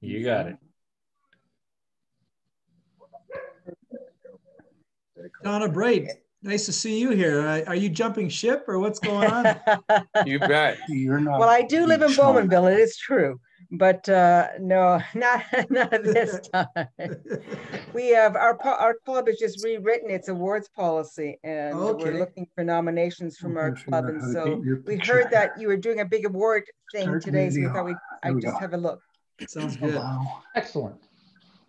You got it. Donna Bright, nice to see you here. Uh, Are you jumping ship or what's going on? You bet. You're not. Well, I do live in Sean. Bowmanville, it is true, but uh, no, not, not this time. We have, our, our club has just rewritten its awards policy and Okay. we're looking for nominations from our club. And so we heard that you were doing a big award thing Start today, so we thought we'd, I'd just go. have a look. Sounds good. Allow. Excellent.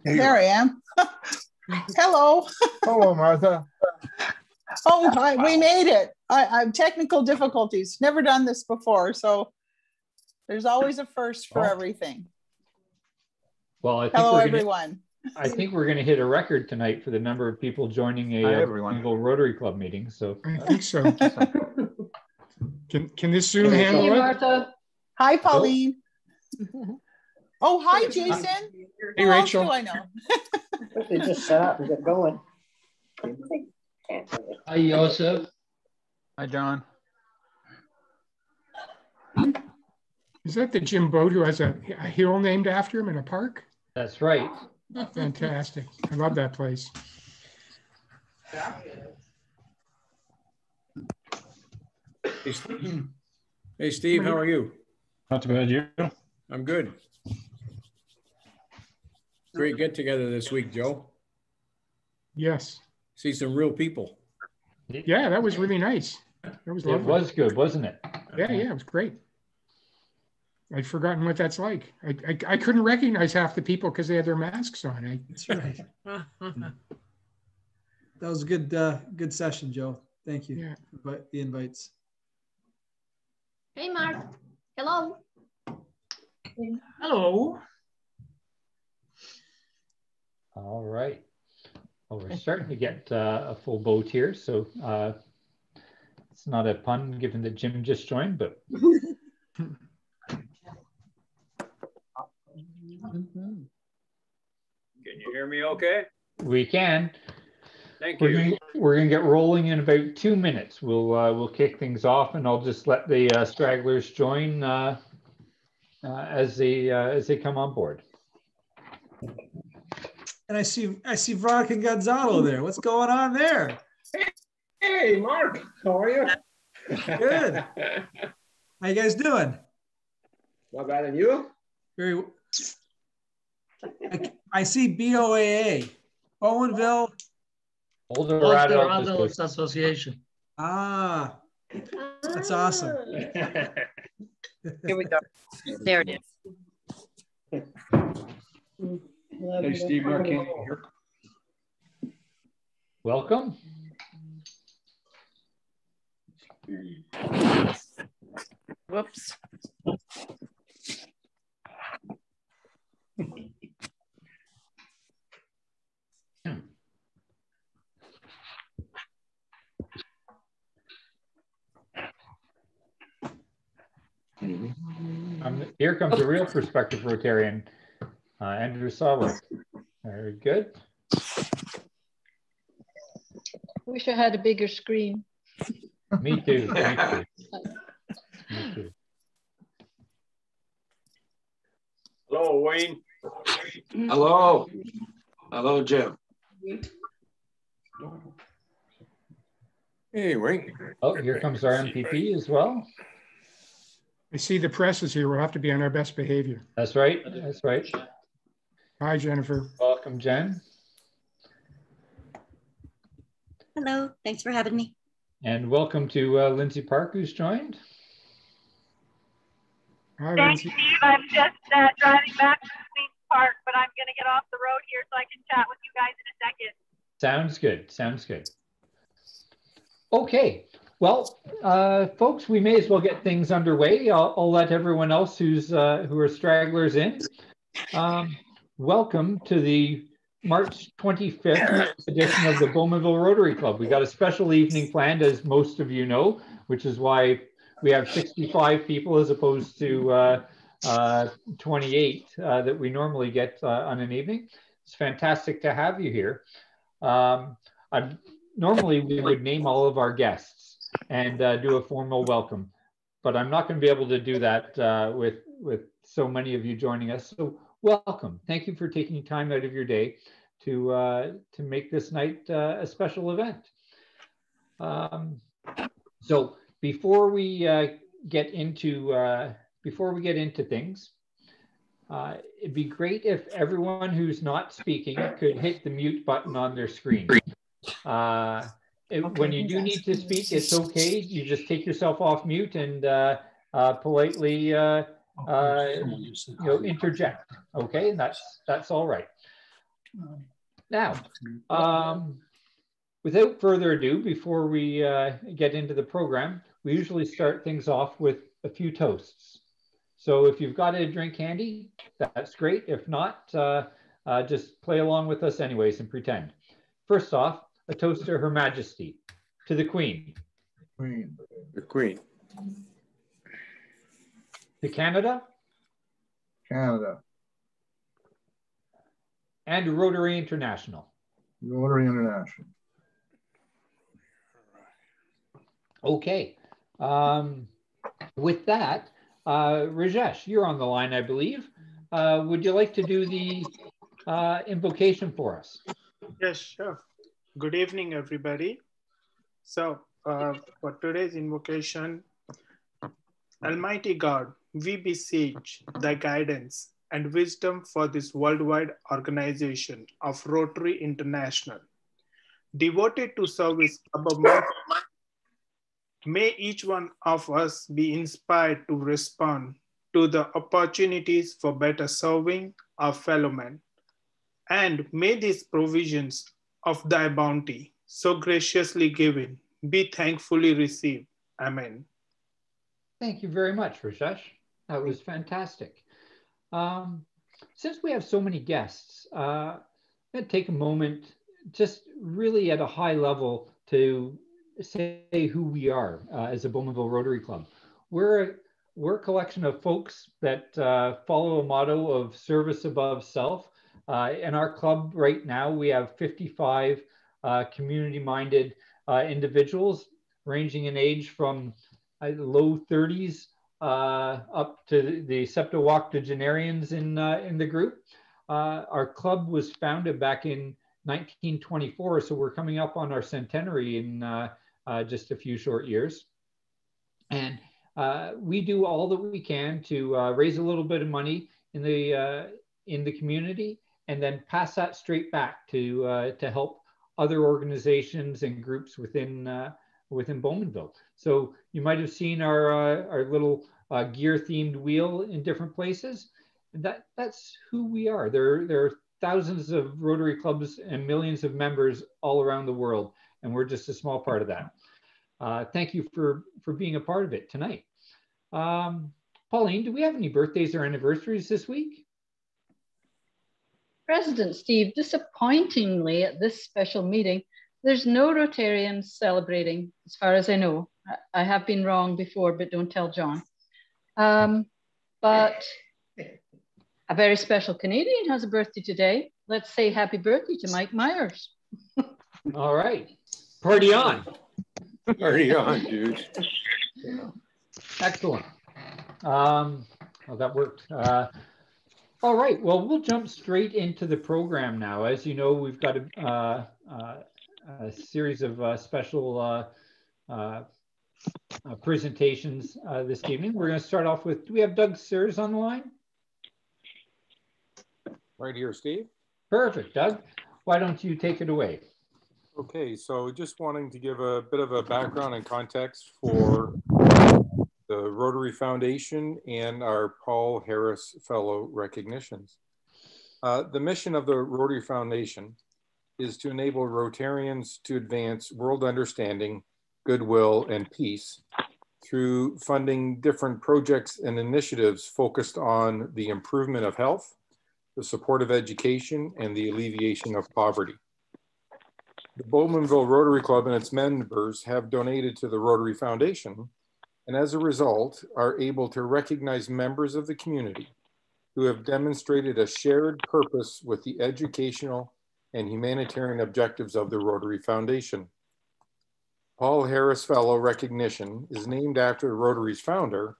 There you There I am. Hello. Hello, Martha. Oh, hi, we made it. I, I'm technical difficulties. Never done this before, so there's always a first for Oh. everything. Well, I think Hello, we're gonna, everyone. I think we're going to hit a record tonight for the number of people joining a Hi, uh, everyone. single Rotary Club meeting. So I think so. Can, can this Zoom handle it? Martha. Hi, Pauline. Oh, hi, Jason. Hey, Who else Rachel. do I know? They just set up and get going. Hi, Joseph. Hi, John. Is that the Jim Boate who has a, a hill named after him in a park? that's right. Oh, fantastic. I love that place. Hey, Steve. Hey, Steve, how are you? Not too bad, you? I'm good. Great get together this week, Joe. Yes. See some real people. Yeah, that was really nice. That was It was good, wasn't it? Yeah, yeah, it was great. I'd forgotten what that's like. I, I, I couldn't recognize half the people because they had their masks on. I, That's right. That was a good, uh, good session, Joe. Thank you. yeah. But the invites. Hey, Mark. Hello. Hello. All right. Well, we're starting to get uh, a full boat here, so uh, it's not a pun given that Jim just joined, but Can you hear me okay? we can. Thank We're you. we're going to get rolling in about two minutes. We'll uh, we'll kick things off, and I'll just let the uh, stragglers join uh, uh, as they uh, as they come on board. And I see, I see Veronica Gonzalo there. What's going on there? Hey, Mark, how are you? Good. How you guys doing? Not bad, and you? Very. I, I see BOAA, Bowmanville. Older Ulster Association. Association. Ah, that's awesome. Here we go. There it is. Hey, Steve Marquini here. Welcome. Whoops. Um, here comes a real perspective Rotarian, uh, Andrew Sawler. Very good. Wish I had a bigger screen. Me too. Me too. Me too. Hello, Wayne. Hello. Hello, Jim. Hey, Wayne. Oh, here comes our MPP as well. I see the press is here. We'll have to be on our best behavior. That's right. That's right. Hi, Jennifer. Welcome, Jen. Hello, thanks for having me. And welcome to uh, Lindsey Park, who's joined. Hi, Thanks, Steve. I'm just uh, driving back from Queens Park, but I'm going to get off the road here so I can chat with you guys in a second. Sounds good. Sounds good. Okay. Well, uh, folks, we may as well get things underway. I'll, I'll let everyone else who's uh, who are stragglers in. Um, welcome to the March 25th edition of the Bowmanville Rotary Club. We got a special evening planned, as most of you know, which is why we have 65 people as opposed to uh, uh, 28 uh, that we normally get uh, on an evening. It's fantastic to have you here. Um, I'm, normally, we would name all of our guests and uh, do a formal welcome, but I'm not going to be able to do that uh, with with so many of you joining us. So welcome. Thank you for taking time out of your day to uh, to make this night uh, a special event. Um, so before we uh, get into uh, before we get into things, uh, it'd be great if everyone who's not speaking could hit the mute button on their screen. Uh, it, when you do need to speak, it's okay. You just take yourself off mute and uh, uh, politely uh, you know, interject. Okay, and that's that's all right. Now, um, without further ado, before we uh, get into the program, we usually start things off with a few toasts. So if you've got a drink handy, that's great. If not, uh, uh, just play along with us anyways and pretend. First off, a toast to Her Majesty, to the Queen. Queen. The Queen. To Canada. Canada. And Rotary International. Rotary International. Okay. Um, with that, uh, Rajesh, you're on the line, I believe. Uh, would you like to do the uh, invocation for us? Yes, sure. Good evening, everybody. So, uh, for today's invocation, Almighty God, we beseech thy guidance and wisdom for this worldwide organization of Rotary International, devoted to service above all. May each one of us be inspired to respond to the opportunities for better serving our fellow men. And may these provisions of thy bounty, so graciously given, be thankfully received. Amen. Thank you very much, Rajesh. That was fantastic. Um, since we have so many guests, uh, I'm take a moment just really at a high level to say who we are uh, as a Bowmanville Rotary Club. We're a, we're a collection of folks that uh, follow a motto of service above self. Uh, in our club right now, we have 55 uh, community-minded uh, individuals ranging in age from low 30s up to the septuagenarians in, in the group. our club was founded back in 1924, so we're coming up on our centenary in uh, just a few short years. And uh, we do all that we can to uh, raise a little bit of money in the uh, in the community, and then pass that straight back to uh, to help other organizations and groups within uh, within Bowmanville. So you might have seen our our little gear themed wheel in different places. That that's who we are. There there are thousands of Rotary clubs and millions of members all around the world and we're just a small part of that. Uh, thank you for, for being a part of it tonight. Um, Pauline, do we have any birthdays or anniversaries this week? President Steve, disappointingly at this special meeting, there's no Rotarians celebrating, as far as I know. I have been wrong before, but don't tell John. Um, but a very special Canadian has a birthday today. Let's say happy birthday to Mike Myers. All right. Party on. Party on, dude. Excellent. Um, well, that worked. Uh, all right. Well, we'll jump straight into the program now. As you know, we've got a, uh, uh, a series of uh, special uh, uh, presentations this evening. We're going to start off with, do we have Doug Sears on the line? Right here, Steve. Perfect. Doug, why don't you take it away? Okay, so just wanting to give a bit of a background and context for the Rotary Foundation and our Paul Harris Fellow recognitions. Uh, the mission of the Rotary Foundation is to enable Rotarians to advance world understanding, goodwill, and peace through funding different projects and initiatives focused on the improvement of health, the support of education, and the alleviation of poverty. The Bowmanville Rotary Club and its members have donated to the Rotary Foundation, and as a result, are able to recognize members of the community who have demonstrated a shared purpose with the educational and humanitarian objectives of the Rotary Foundation. Paul Harris Fellow recognition is named after Rotary's founder,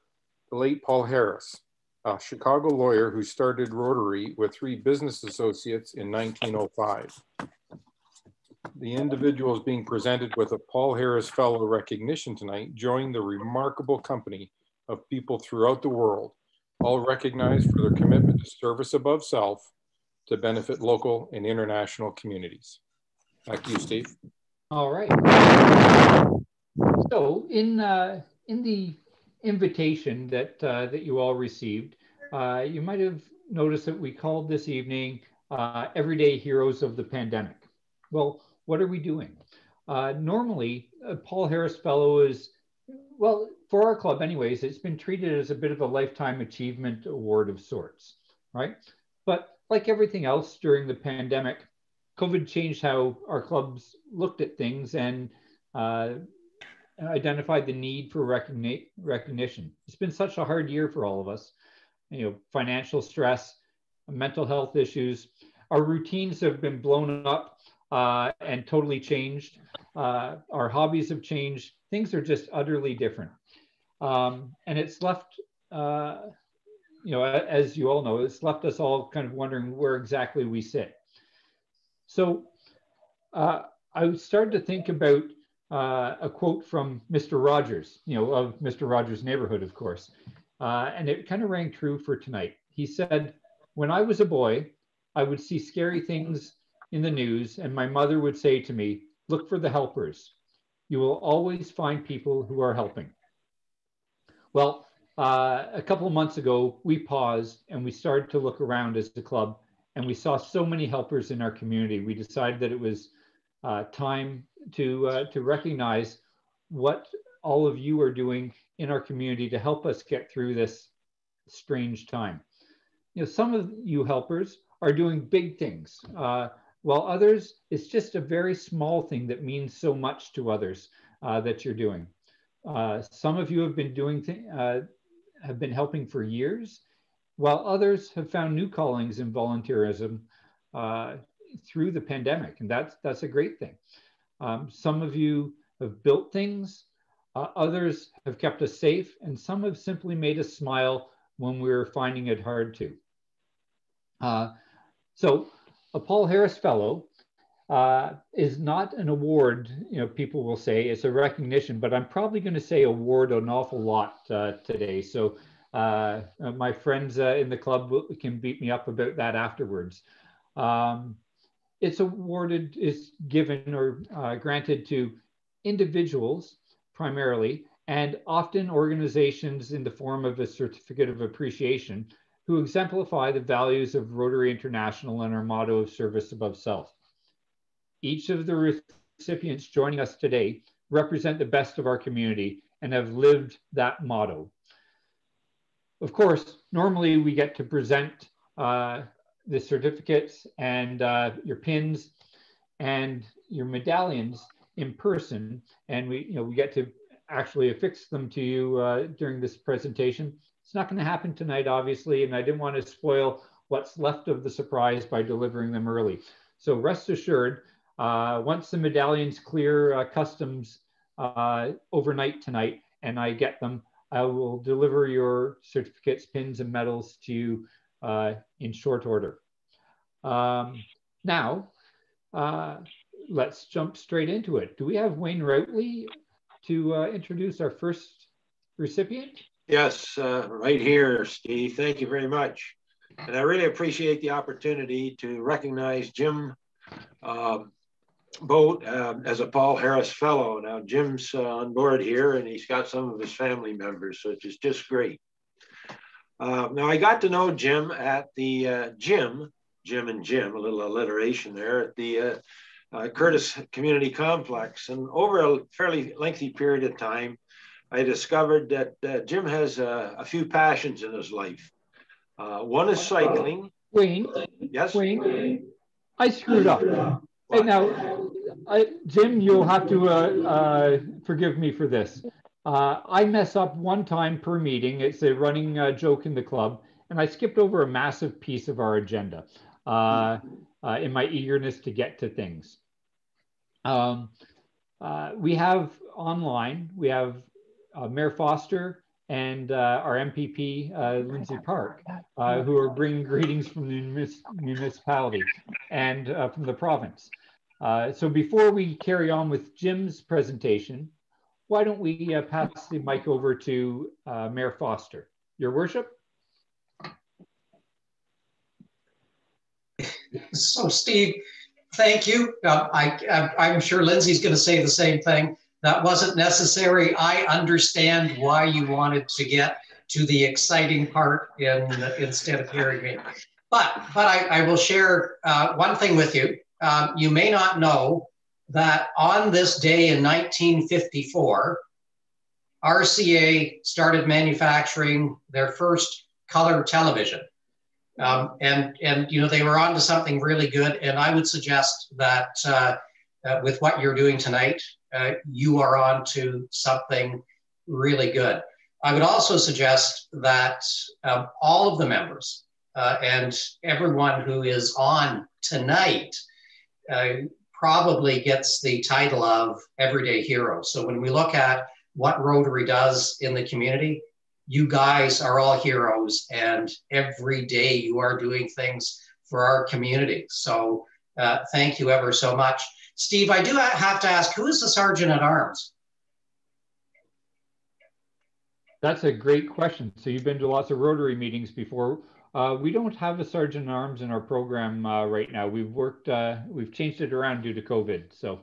the late Paul Harris, a Chicago lawyer who started Rotary with three business associates in 1905. The individuals being presented with a Paul Harris Fellow recognition tonight join the remarkable company of people throughout the world, all recognized for their commitment to service above self to benefit local and international communities. Back to you, Steve. All right. So in uh, in the invitation that uh, that you all received, uh, you might have noticed that we called this evening uh, "Everyday Heroes of the Pandemic." Well, what are we doing? Uh, normally, a Paul Harris Fellow is well for our club, anyways. It's been treated as a bit of a lifetime achievement award of sorts, right? But like everything else during the pandemic, COVID changed how our clubs looked at things and uh, identified the need for recogni recognition. It's been such a hard year for all of us. You know, financial stress, mental health issues. Our routines have been blown up uh, and totally changed. Uh, our hobbies have changed. Things are just utterly different. Um, and it's left, uh, you know, as you all know, it's left us all kind of wondering where exactly we sit. So uh, I started to think about uh, a quote from Mr. Rogers, you know, of Mr. Rogers' neighborhood, of course. Uh, and it kind of rang true for tonight. He said, When I was a boy, I would see scary things in the news, and my mother would say to me, Look for the helpers. You will always find people who are helping. Well, uh, a couple of months ago, we paused and we started to look around as a club, and we saw so many helpers in our community. We decided that it was uh, time to uh, to recognize what all of you are doing in our community to help us get through this strange time. You know, some of you helpers are doing big things, uh, while others, it's just a very small thing that means so much to others uh, that you're doing. Some of you have been doing have been helping for years, while others have found new callings in volunteerism uh, through the pandemic, and that's that's a great thing. Um, some of you have built things, uh, others have kept us safe, and some have simply made us smile when we were finding it hard to. Uh, so, a Paul Harris Fellow uh, is not an award, you know, people will say it's a recognition, but I'm probably going to say award an awful lot uh, today. So uh, my friends uh, in the club can beat me up about that afterwards. Um, it's awarded, is given or uh, granted to individuals primarily, and often organizations in the form of a certificate of appreciation who exemplify the values of Rotary International and our motto of service above self. Each of the recipients joining us today represent the best of our community and have lived that motto. Of course, normally we get to present uh, the certificates and uh, your pins and your medallions in person, and we, you know, we get to actually affix them to you uh, during this presentation. It's not going to happen tonight, obviously, and I didn't want to spoil what's left of the surprise by delivering them early. So rest assured, uh, once the medallions clear uh, customs uh, overnight tonight and I get them, I will deliver your certificates, pins, and medals to you uh, in short order. Um, now, uh, let's jump straight into it. Do we have Wayne Routley to introduce our first recipient? Yes, uh, right here, Steve. Thank you very much. And I really appreciate the opportunity to recognize Jim um, Boate um, as a Paul Harris Fellow. Now, Jim's uh, on board here and he's got some of his family members, which is just great. Uh, now, I got to know Jim at the uh, gym, Jim and Jim, a little alliteration there, at the uh, uh, Courtice Community Complex. And over a fairly lengthy period of time, I discovered that uh, Jim has a few passions in his life. one is cycling. Wayne. Yes. Wayne. I screwed up. Hey, now, I, Jim, you'll have to uh, uh, forgive me for this. Uh, I mess up one time per meeting. It's a running uh, joke in the club, and I skipped over a massive piece of our agenda uh, uh, in my eagerness to get to things. Um, we have online, we have Mayor Foster and uh, our MPP, uh, Lindsey Park, uh, who are bringing greetings from the municipality and uh, from the province. Uh, so before we carry on with Jim's presentation, why don't we uh, pass the mic over to Mayor Foster. Your worship. So Steve, thank you. I, I'm sure Lindsey's going to say the same thing. That wasn't necessary. I understand why you wanted to get to the exciting part in, instead of hearing me. But, but I, I will share uh, one thing with you. Um, you may not know that on this day in 1954, RCA started manufacturing their first color television. Um, and, and, you know, they were on to something really good. And I would suggest that uh, uh, with what you're doing tonight, uh, you are on to something really good. I would also suggest that um, all of the members uh, and everyone who is on tonight uh, probably gets the title of everyday hero. So when we look at what Rotary does in the community, you guys are all heroes, and every day you are doing things for our community. So uh, thank you ever so much. Steve, I do have to ask, who is the sergeant at arms? That's a great question. So you've been to lots of Rotary meetings before. Uh, we don't have a sergeant arms in our program uh, right now. We've worked, uh, we've changed it around due to COVID. So.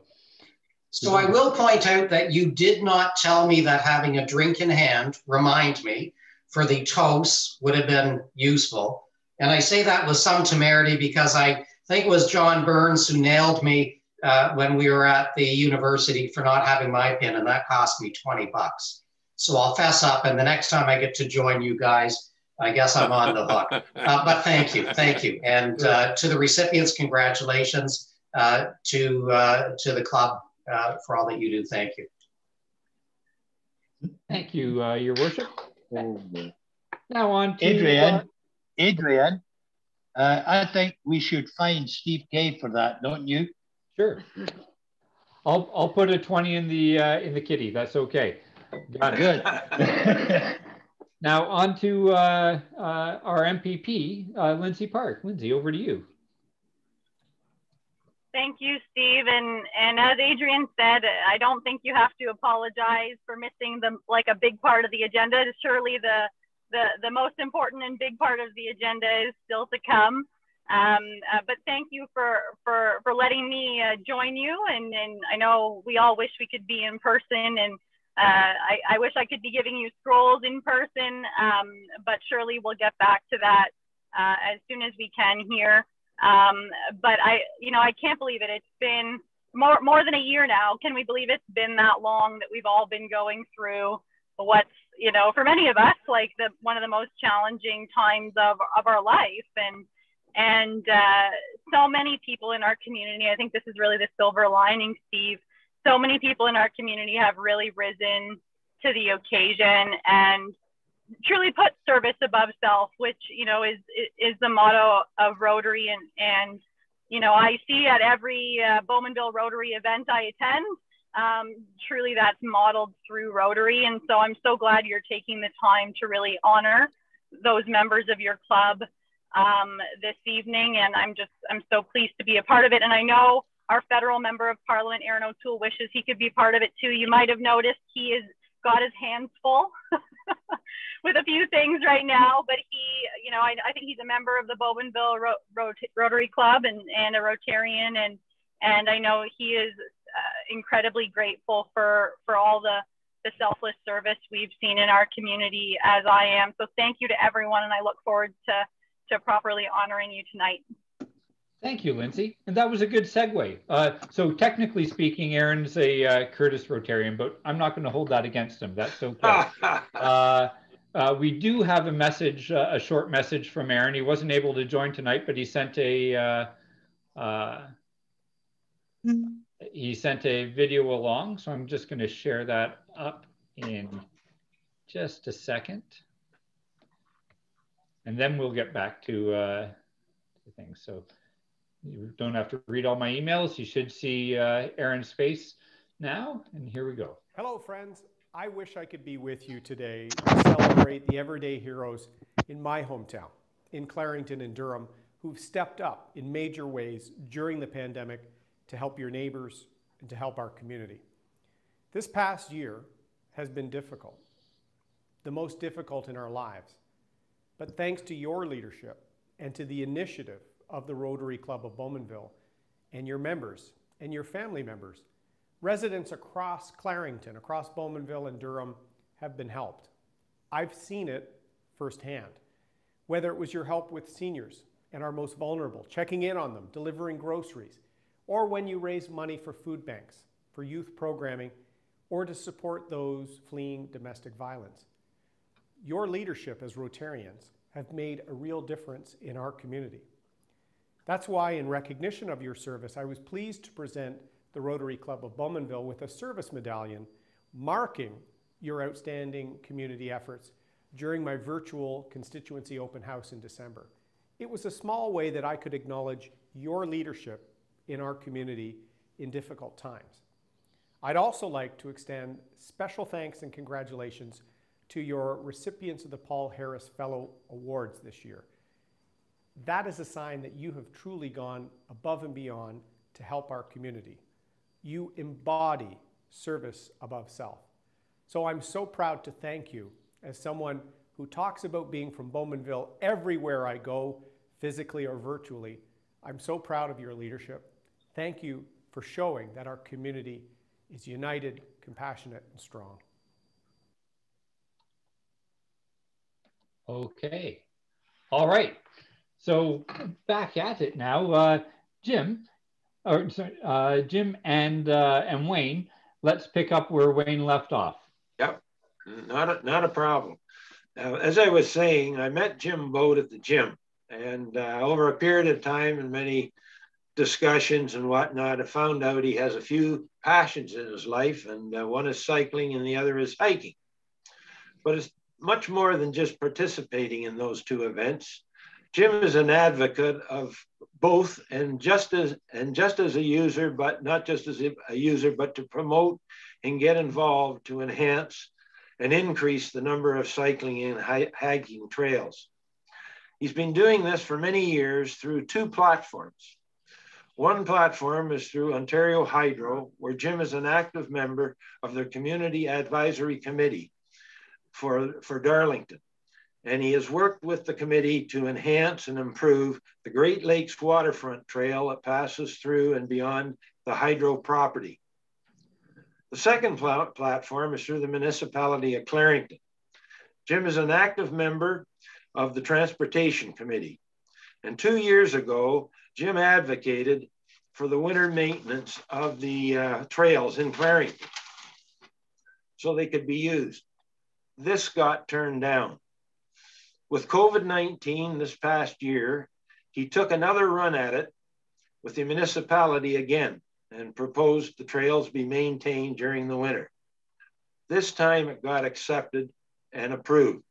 So I will point out that you did not tell me that having a drink in hand, remind me, for the toast would have been useful. And I say that with some temerity because I think it was John Burns who nailed me uh, when we were at the university for not having my pin, and that cost me 20 bucks. So I'll fess up, and the next time I get to join you guys, I guess I'm on the hook. Uh, but thank you, thank you, and uh, to the recipients, congratulations uh, to uh, to the club uh, for all that you do. Thank you. Thank you, Your Worship. Now on to Adrian. Adrian, I think we should find Steve Kay for that, don't you? Sure. I'll I'll put a 20 in the uh, in the kitty. That's okay. Got it. Good. now on to uh, uh, our MPP, uh, Lindsey Park. Lindsey, over to you. Thank you, Steve. And and as Adrian said, I don't think you have to apologize for missing the like a big part of the agenda. Surely the the the most important and big part of the agenda is still to come. Um, uh, but thank you for, for, for letting me uh, join you. And, and I know we all wish we could be in person and uh, I, I, wish I could be giving you scrolls in person, um, but surely we'll get back to that uh, as soon as we can here. Um, but I, you know, I can't believe it. It's been more, more than a year now. Can we believe it's been that long that we've all been going through what's, you know, for many of us, like the, one of the most challenging times of, of our life. And, and uh, so many people in our community, I think this is really the silver lining, Steve. So many people in our community have really risen to the occasion and truly put service above self, which you know is is the motto of Rotary. And and you know I see at every uh, Bowmanville Rotary event I attend, um, truly that's modeled through Rotary. And so I'm so glad you're taking the time to really honor those members of your club um, this evening, and I'm just I'm so pleased to be a part of it. And I know our federal member of parliament, Erin O'Toole, wishes he could be part of it too. You might have noticed he has got his hands full with a few things right now, but he, you know, I, I think he's a member of the Bowmanville Ro Rot Rotary Club and, and a Rotarian, and and I know he is uh, incredibly grateful for for all the the selfless service we've seen in our community as I am. So thank you to everyone, and I look forward to to properly honoring you tonight. Thank you, Lindsey. And that was a good segue. Uh, so technically speaking, Erin's a uh, Courtice Rotarian, but I'm not going to hold that against him. That's okay. uh, uh, we do have a message, uh, a short message from Aaron. He wasn't able to join tonight, but he sent a uh, he sent a video along. So I'm just going to share that up in just a second and then we'll get back to, uh, things. So you don't have to read all my emails. You should see uh, Erin's face now. And here we go. Hello, friends. I wish I could be with you today to celebrate the everyday heroes in my hometown, in Clarington and Durham, who've stepped up in major ways during the pandemic to help your neighbors and to help our community. This past year has been difficult, the most difficult in our lives. But thanks to your leadership and to the initiative of the Rotary Club of Bowmanville and your members and your family members, residents across Clarington, across Bowmanville and Durham have been helped. I've seen it firsthand. Whether it was your help with seniors and our most vulnerable, checking in on them, delivering groceries, or when you raise money for food banks, for youth programming, or to support those fleeing domestic violence. Your leadership as Rotarians have made a real difference in our community. That's why, in recognition of your service, I was pleased to present the Rotary Club of Bowmanville with a service medallion marking your outstanding community efforts during my virtual constituency open house in December. It was a small way that I could acknowledge your leadership in our community in difficult times. I'd also like to extend special thanks and congratulations to your recipients of the Paul Harris Fellow Awards this year. That is a sign that you have truly gone above and beyond to help our community. You embody service above self. So I'm so proud to thank you as someone who talks about being from Bowmanville everywhere I go, physically or virtually. I'm so proud of your leadership. Thank you for showing that our community is united, compassionate, and strong. Okay. All right. So back at it now, uh, Jim, or sorry, uh, Jim and uh, and Wayne. Let's pick up where Wayne left off. Yep, not a, not a problem. Now, as I was saying, I met Jim Boate at the gym, and uh, over a period of time and many discussions and whatnot, I found out he has a few passions in his life, and uh, one is cycling and the other is hiking. But it's much more than just participating in those two events. Jim is an advocate of both and just as and just as a user, but not just as a user, but to promote and get involved to enhance and increase the number of cycling and hiking trails. He's been doing this for many years through two platforms. One platform is through Ontario Hydro, where Jim is an active member of their Community Advisory Committee for, for Darlington and he has worked with the committee to enhance and improve the Great Lakes waterfront trail that passes through and beyond the hydro property. The second pl platform is through the municipality of Clarington. Jim is an active member of the Transportation Committee. And two years ago, Jim advocated for the winter maintenance of the uh, trails in Clarington so they could be used. This got turned down. With COVID 19 this past year, he took another run at it with the municipality again and proposed the trails be maintained during the winter. This time it got accepted and approved.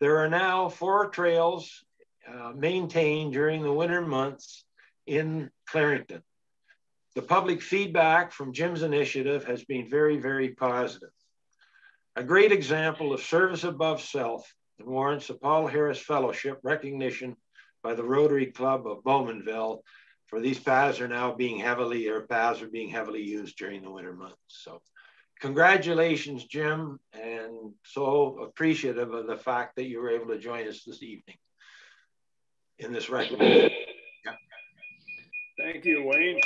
There are now four trails uh, maintained during the winter months in Clarington. The public feedback from Jim's initiative has been very, very positive. A great example of service above self and warrants a Paul Harris Fellowship recognition by the Rotary Club of Bowmanville for these paths are now being heavily, or paths are being heavily used during the winter months. So congratulations, Jim, and so appreciative of the fact that you were able to join us this evening in this recognition. Thank you, Wayne.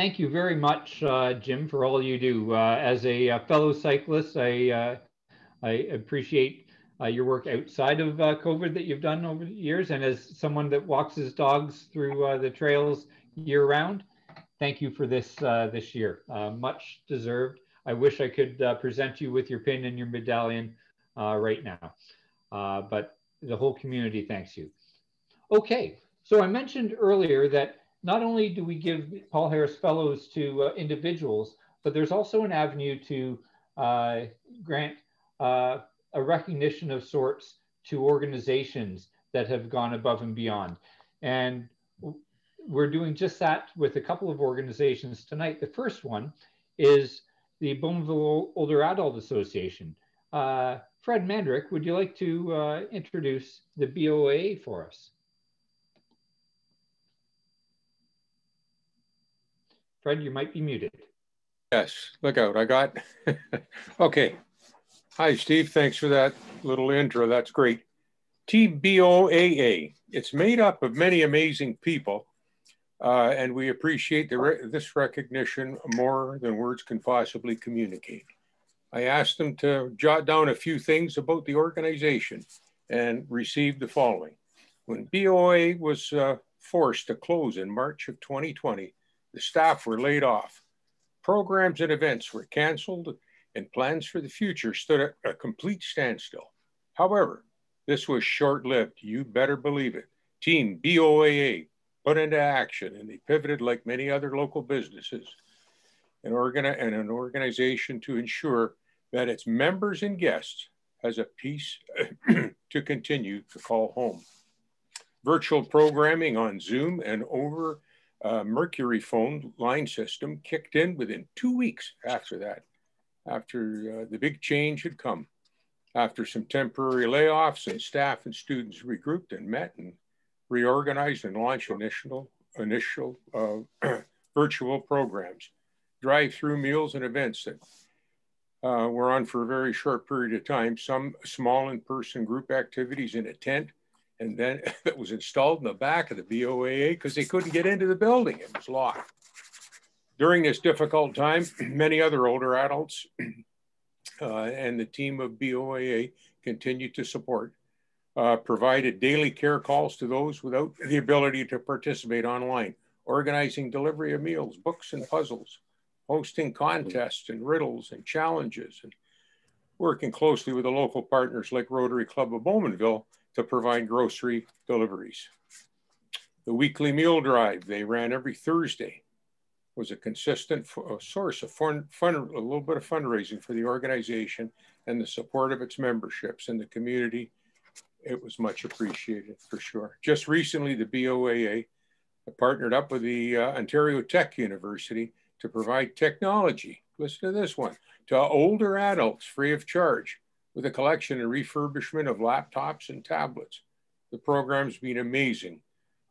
Thank you very much, uh, Jim, for all you do. Uh, as a, a, uh, fellow cyclist, I, uh, I appreciate uh, your work outside of uh, COVID that you've done over the years. And as someone that walks his dogs through the trails year round, thank you for this this year. much deserved. I wish I could present you with your pin and your medallion right now. but the whole community thanks you. Okay, so I mentioned earlier that not only do we give Paul Harris Fellows to uh, individuals, but there's also an avenue to uh, grant uh, a recognition of sorts to organizations that have gone above and beyond. And we're doing just that with a couple of organizations tonight. The first one is the Bowmanville Older Adult Association. Uh, Fred Mandrick, would you like to uh, introduce the BOA for us? Fred, you might be muted. Yes, look out. I got, okay. Hi, Steve. Thanks for that little intro. That's great. TBOAA. It's made up of many amazing people, uh, and we appreciate re this recognition more than words can possibly communicate. I asked them to jot down a few things about the organization and received the following. When BOA was uh, forced to close in March of 2020, the staff were laid off. Programs and events were canceled and plans for the future stood at a complete standstill. However, this was short lived, you better believe it. Team BOAA put into action and they pivoted like many other local businesses an organ- and an organization to ensure that its members and guests has a piece to continue to call home. Virtual programming on Zoom and over uh, Mercury phone line system kicked in within two weeks after that, after uh, the big change had come. After some temporary layoffs and staff and students regrouped and met and reorganized and launched initial, initial uh, virtual programs, drive-through meals and events that uh, were on for a very short period of time, some small in-person group activities in a tent, and then it was installed in the back of the BOAA because they couldn't get into the building. It was locked. During this difficult time, many other older adults uh, and the team of BOAA continued to support, uh, provided daily care calls to those without the ability to participate online, organizing delivery of meals, books, and puzzles, hosting contests and riddles and challenges, and working closely with the local partners like Rotary Club of Bowmanville to provide grocery deliveries. The weekly meal drive they ran every Thursday was a consistent source of fun, fun, a little bit of fundraising for the organization and the support of its memberships in the community. It was much appreciated for sure. Just recently, the BOAA partnered up with the uh, Ontario Tech University to provide technology. Listen to this one to older adults free of charge with a collection and refurbishment of laptops and tablets. The program's been amazing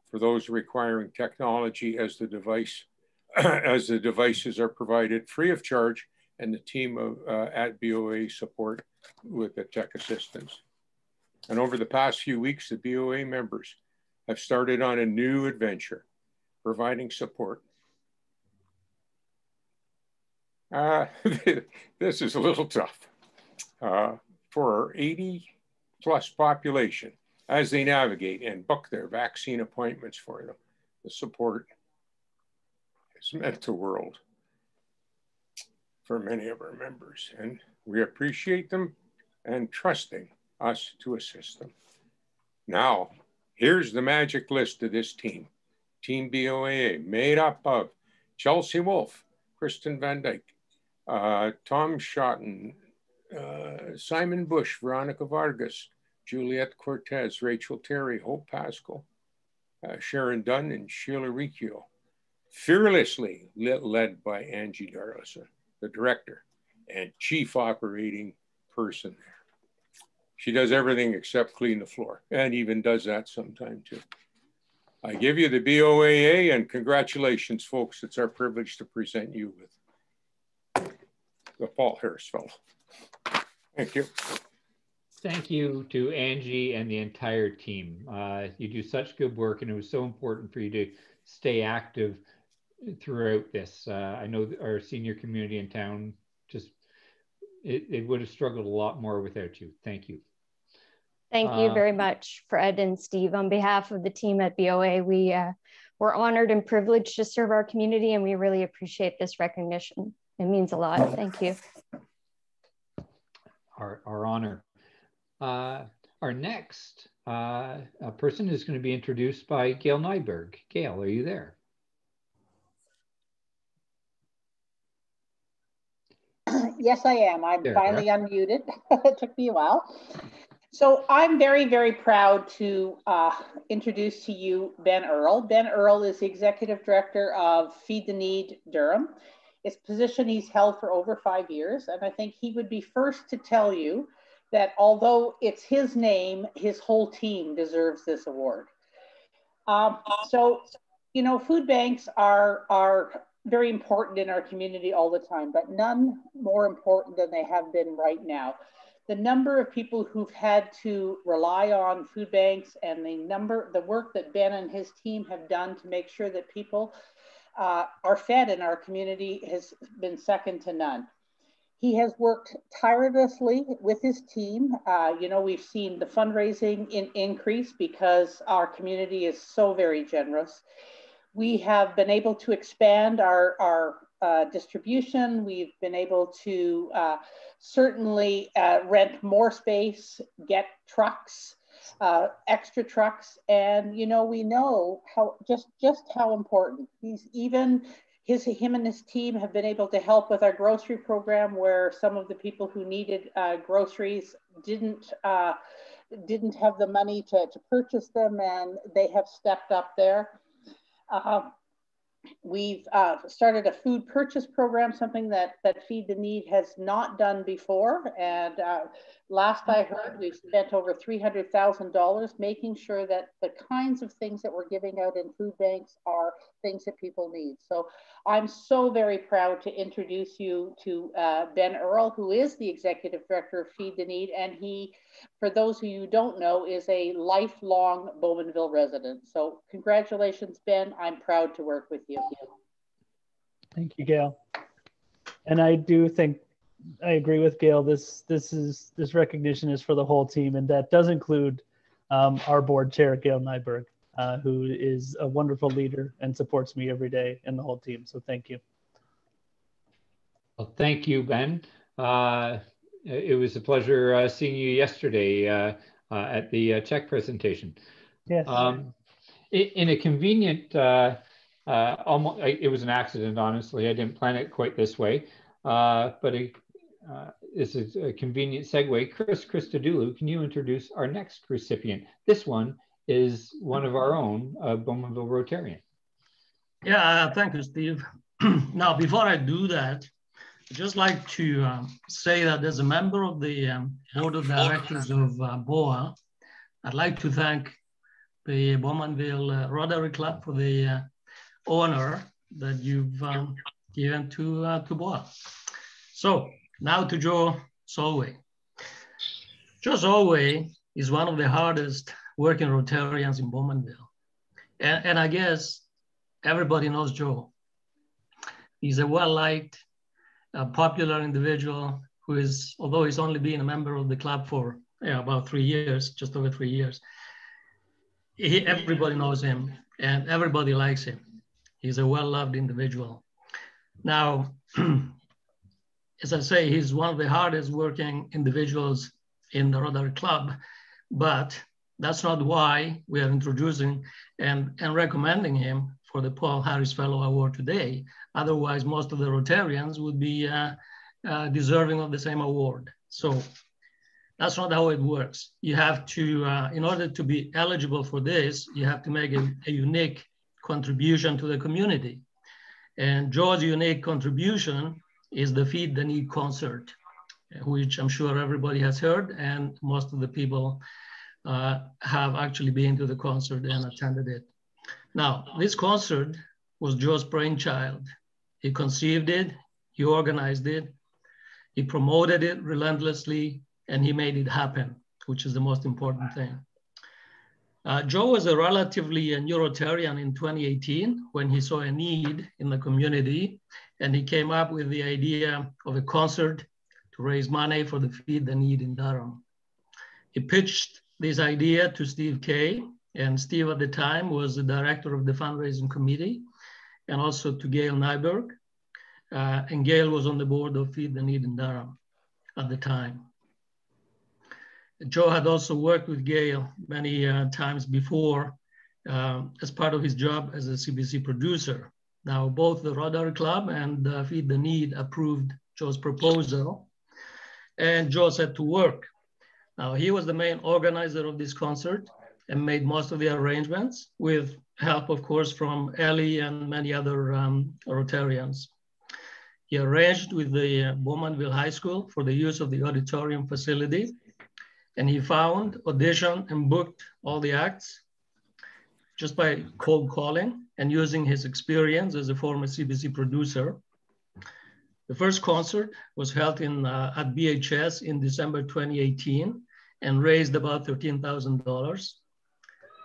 for those requiring technology as the device as the devices are provided free of charge and the team of uh, at BOA support with the tech assistance. And over the past few weeks, the BOA members have started on a new adventure, providing support. Uh, this is a little tough. Uh, for our 80 plus population as they navigate and book their vaccine appointments for them. The support is meant the world for many of our members, and we appreciate them and trusting us to assist them. Now, here's the magic list of this team. Team BOAA, made up of Chelsea Wolf, Kristen Van Dyke, uh, Tom Schotten, uh, Simon Bush, Veronica Vargas, Juliette Cortez, Rachel Terry, Hope Pascal, uh, Sharon Dunn, and Sheila Riccio. Fearlessly led by Angie Darlison, the director and chief operating person there. She does everything except clean the floor and even does that sometime too. I give you the BOAA and congratulations, folks. It's our privilege to present you with the Paul Harris Fellow. Thank you. Thank you to Angie and the entire team. Uh, you do such good work, and it was so important for you to stay active throughout this. Uh, I know our senior community in town just it, it, would have struggled a lot more without you. Thank you. Thank you uh, very much, Fred and Steve. On behalf of the team at BOA, we uh, we're honored and privileged to serve our community, and we really appreciate this recognition. It means a lot. Thank you our, our honor. Uh, our next uh, person is going to be introduced by Gail Nyberg. Gail, are you there? Yes, I am. I'm there, finally there. unmuted. it took me a while. So I'm very, very proud to uh, introduce to you Ben Earle. Ben Earle is the Executive Director of Feed the Need Durham. It's a position he's held for over five years. And I think he would be first to tell you that although it's his name, his whole team deserves this award. Um, so, you know, food banks are, are very important in our community all the time, but none more important than they have been right now the number of people who've had to rely on food banks and the number, the work that Ben and his team have done to make sure that people uh, are fed in our community has been second to none. He has worked tirelessly with his team. Uh, you know, we've seen the fundraising in increase because our community is so very generous. We have been able to expand our, our uh, distribution. We've been able to uh, certainly uh, rent more space, get trucks, uh, extra trucks, and you know we know how just just how important he's even his him and his team have been able to help with our grocery program where some of the people who needed uh, groceries didn't uh, didn't have the money to, to purchase them and they have stepped up there. Uh, We've uh, started a food purchase program, something that, that Feed the Need has not done before. And uh, last I heard, we've spent over $300,000 making sure that the kinds of things that we're giving out in food banks are things that people need. So I'm so very proud to introduce you to uh, Ben Earle, who is the Executive Director of Feed the Need. And he, for those who you don't know, is a lifelong Bowmanville resident. So congratulations, Ben. I'm proud to work with you. Thank you, Gail. And I do think I agree with Gail. This this is this recognition is for the whole team, and that does include um, our board chair, Gail Nyberg, uh, who is a wonderful leader and supports me every day and the whole team. So thank you. Well, thank you, Ben. Uh, it was a pleasure uh, seeing you yesterday uh, uh, at the uh, check presentation. Yes. Um, in a convenient, almost, it was an accident, honestly. I didn't plan it quite this way. but it, this is a convenient segue. Chris Christodoulou, can you introduce our next recipient? This one is one of our own, uh, Bowmanville Rotarian. Yeah, uh, thank you, Steve. now, before I do that, I'd just like to um, say that as a member of the um, board of directors of uh, BOA, I'd like to thank the Bowmanville uh, Rotary Club for the uh, honor that you've um, given to, uh, to BOA. So now to Joe Solway. Joe Solway is one of the hardest working Rotarians in Bowmanville. And, and I guess everybody knows Joe. He's a well-liked, uh, popular individual who is, although he's only been a member of the club for about three years, just over three years, he, everybody knows him and everybody likes him. He's a well-loved individual. Now, as I say, he's one of the hardest working individuals in the Rotary Club, but that's not why we are introducing and, and recommending him for the Paul Harris Fellow Award today. Otherwise, most of the Rotarians would be uh, uh, deserving of the same award. So that's not how it works. You have to, uh, in order to be eligible for this, you have to make a, a unique contribution to the community. And Joe's unique contribution is the Feed the Need concert, which I'm sure everybody has heard and most of the people uh, have actually been to the concert and attended it. Now, this concert was Joe's brainchild. He conceived it, he organized it, he promoted it relentlessly, and he made it happen, which is the most important thing. Uh, Joe was a relatively a Rotarian in 2018 when he saw a need in the community, and he came up with the idea of a concert to raise money for the Feed the Need in Durham. He pitched this idea to Steve Kay. And Steve at the time was the director of the fundraising committee and also to Gail Nyberg. Uh, and Gail was on the board of Feed the Need in Durham at the time. Joe had also worked with Gail many uh, times before um, as part of his job as a CBC producer. Now, both the Rotary Club and uh, Feed the Need approved Joe's proposal, and Joe set to work Now, he was the main organizer of this concert and made most of the arrangements with help, of course, from Ellie and many other um, Rotarians. He arranged with the uh, Bowmanville High School for the use of the auditorium facility, and he found, auditioned, and booked all the acts just by cold calling and using his experience as a former CBC producer. The first concert was held in, uh, at BHS in December 2018 and raised about $13,000.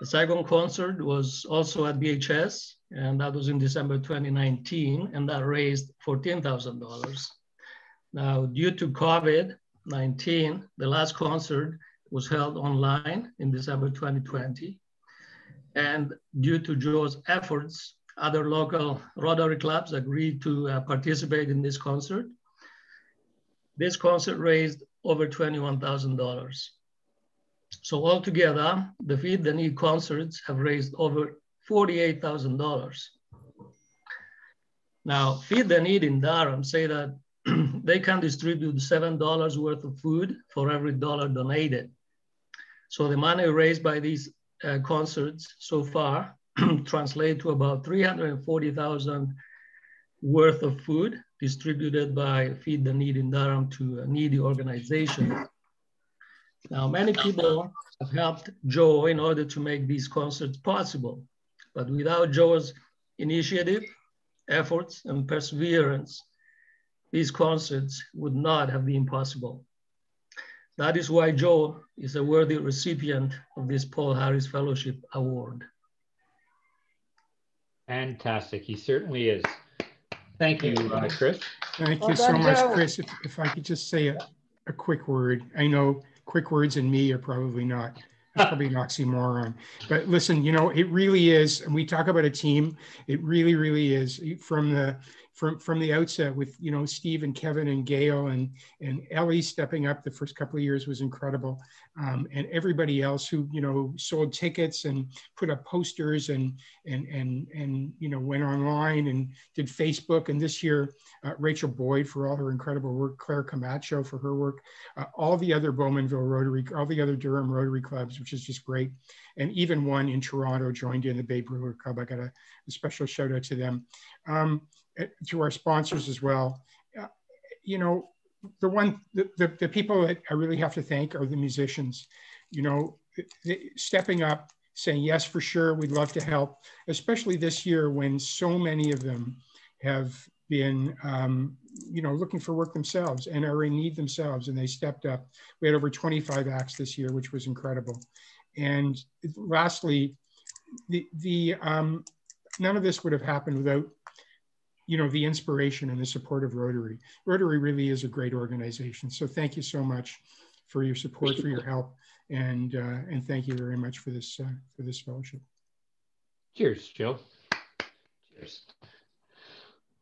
The second concert was also at BHS, and that was in December 2019, and that raised $14,000. Now, due to COVID-19, the last concert was held online in December 2020. And due to Joe's efforts, other local Rotary clubs agreed to uh, participate in this concert. This concert raised over $21,000. So altogether, the Feed the Need concerts have raised over $48,000. Now, Feed the Need in Durham say that they can distribute $7 worth of food for every dollar donated. So the money raised by these uh, concerts so far translate to about 340,000 worth of food distributed by Feed the Need in Durham to needy organizations. Now, many people have helped Joe in order to make these concerts possible, but without Joe's initiative, efforts, and perseverance, these concerts would not have been possible. That is why Joe is a worthy recipient of this Paul Harris Fellowship Award. Fantastic. He certainly is. Thank you, uh, Chris. Thank you so much, Chris. If, if I could just say a, a quick word. I know quick words and me are probably not probably an oxymoron. But listen, you know, it really is. And we talk about a team. It really, really is from the from from the outset with you know Steve and Kevin and Gail and and Ellie stepping up the first couple of years was incredible, um, and everybody else who you know sold tickets and put up posters and and and and you know went online and did Facebook and this year uh, Rachel Boyd for all her incredible work, Claire Camacho for her work, uh, all the other Bowmanville Rotary, all the other Durham Rotary clubs, which is just great, and even one in Toronto joined in the Bay Brewer Club. I got a, a special shout out to them. Um, to our sponsors as well. Uh, you know, the one, the, the, the, people that I really have to thank are the musicians, you know, stepping up, saying, yes, for sure, we'd love to help, especially this year when so many of them have been, um, you know, looking for work themselves and are in need themselves, and they stepped up. We had over 25 acts this year, which was incredible. And lastly, the, the um, none of this would have happened without you know, the inspiration and the support of Rotary. Rotary really is a great organization. So thank you so much for your support, for your help, and uh, and thank you very much for this uh, for this fellowship. Cheers, Joe. Cheers.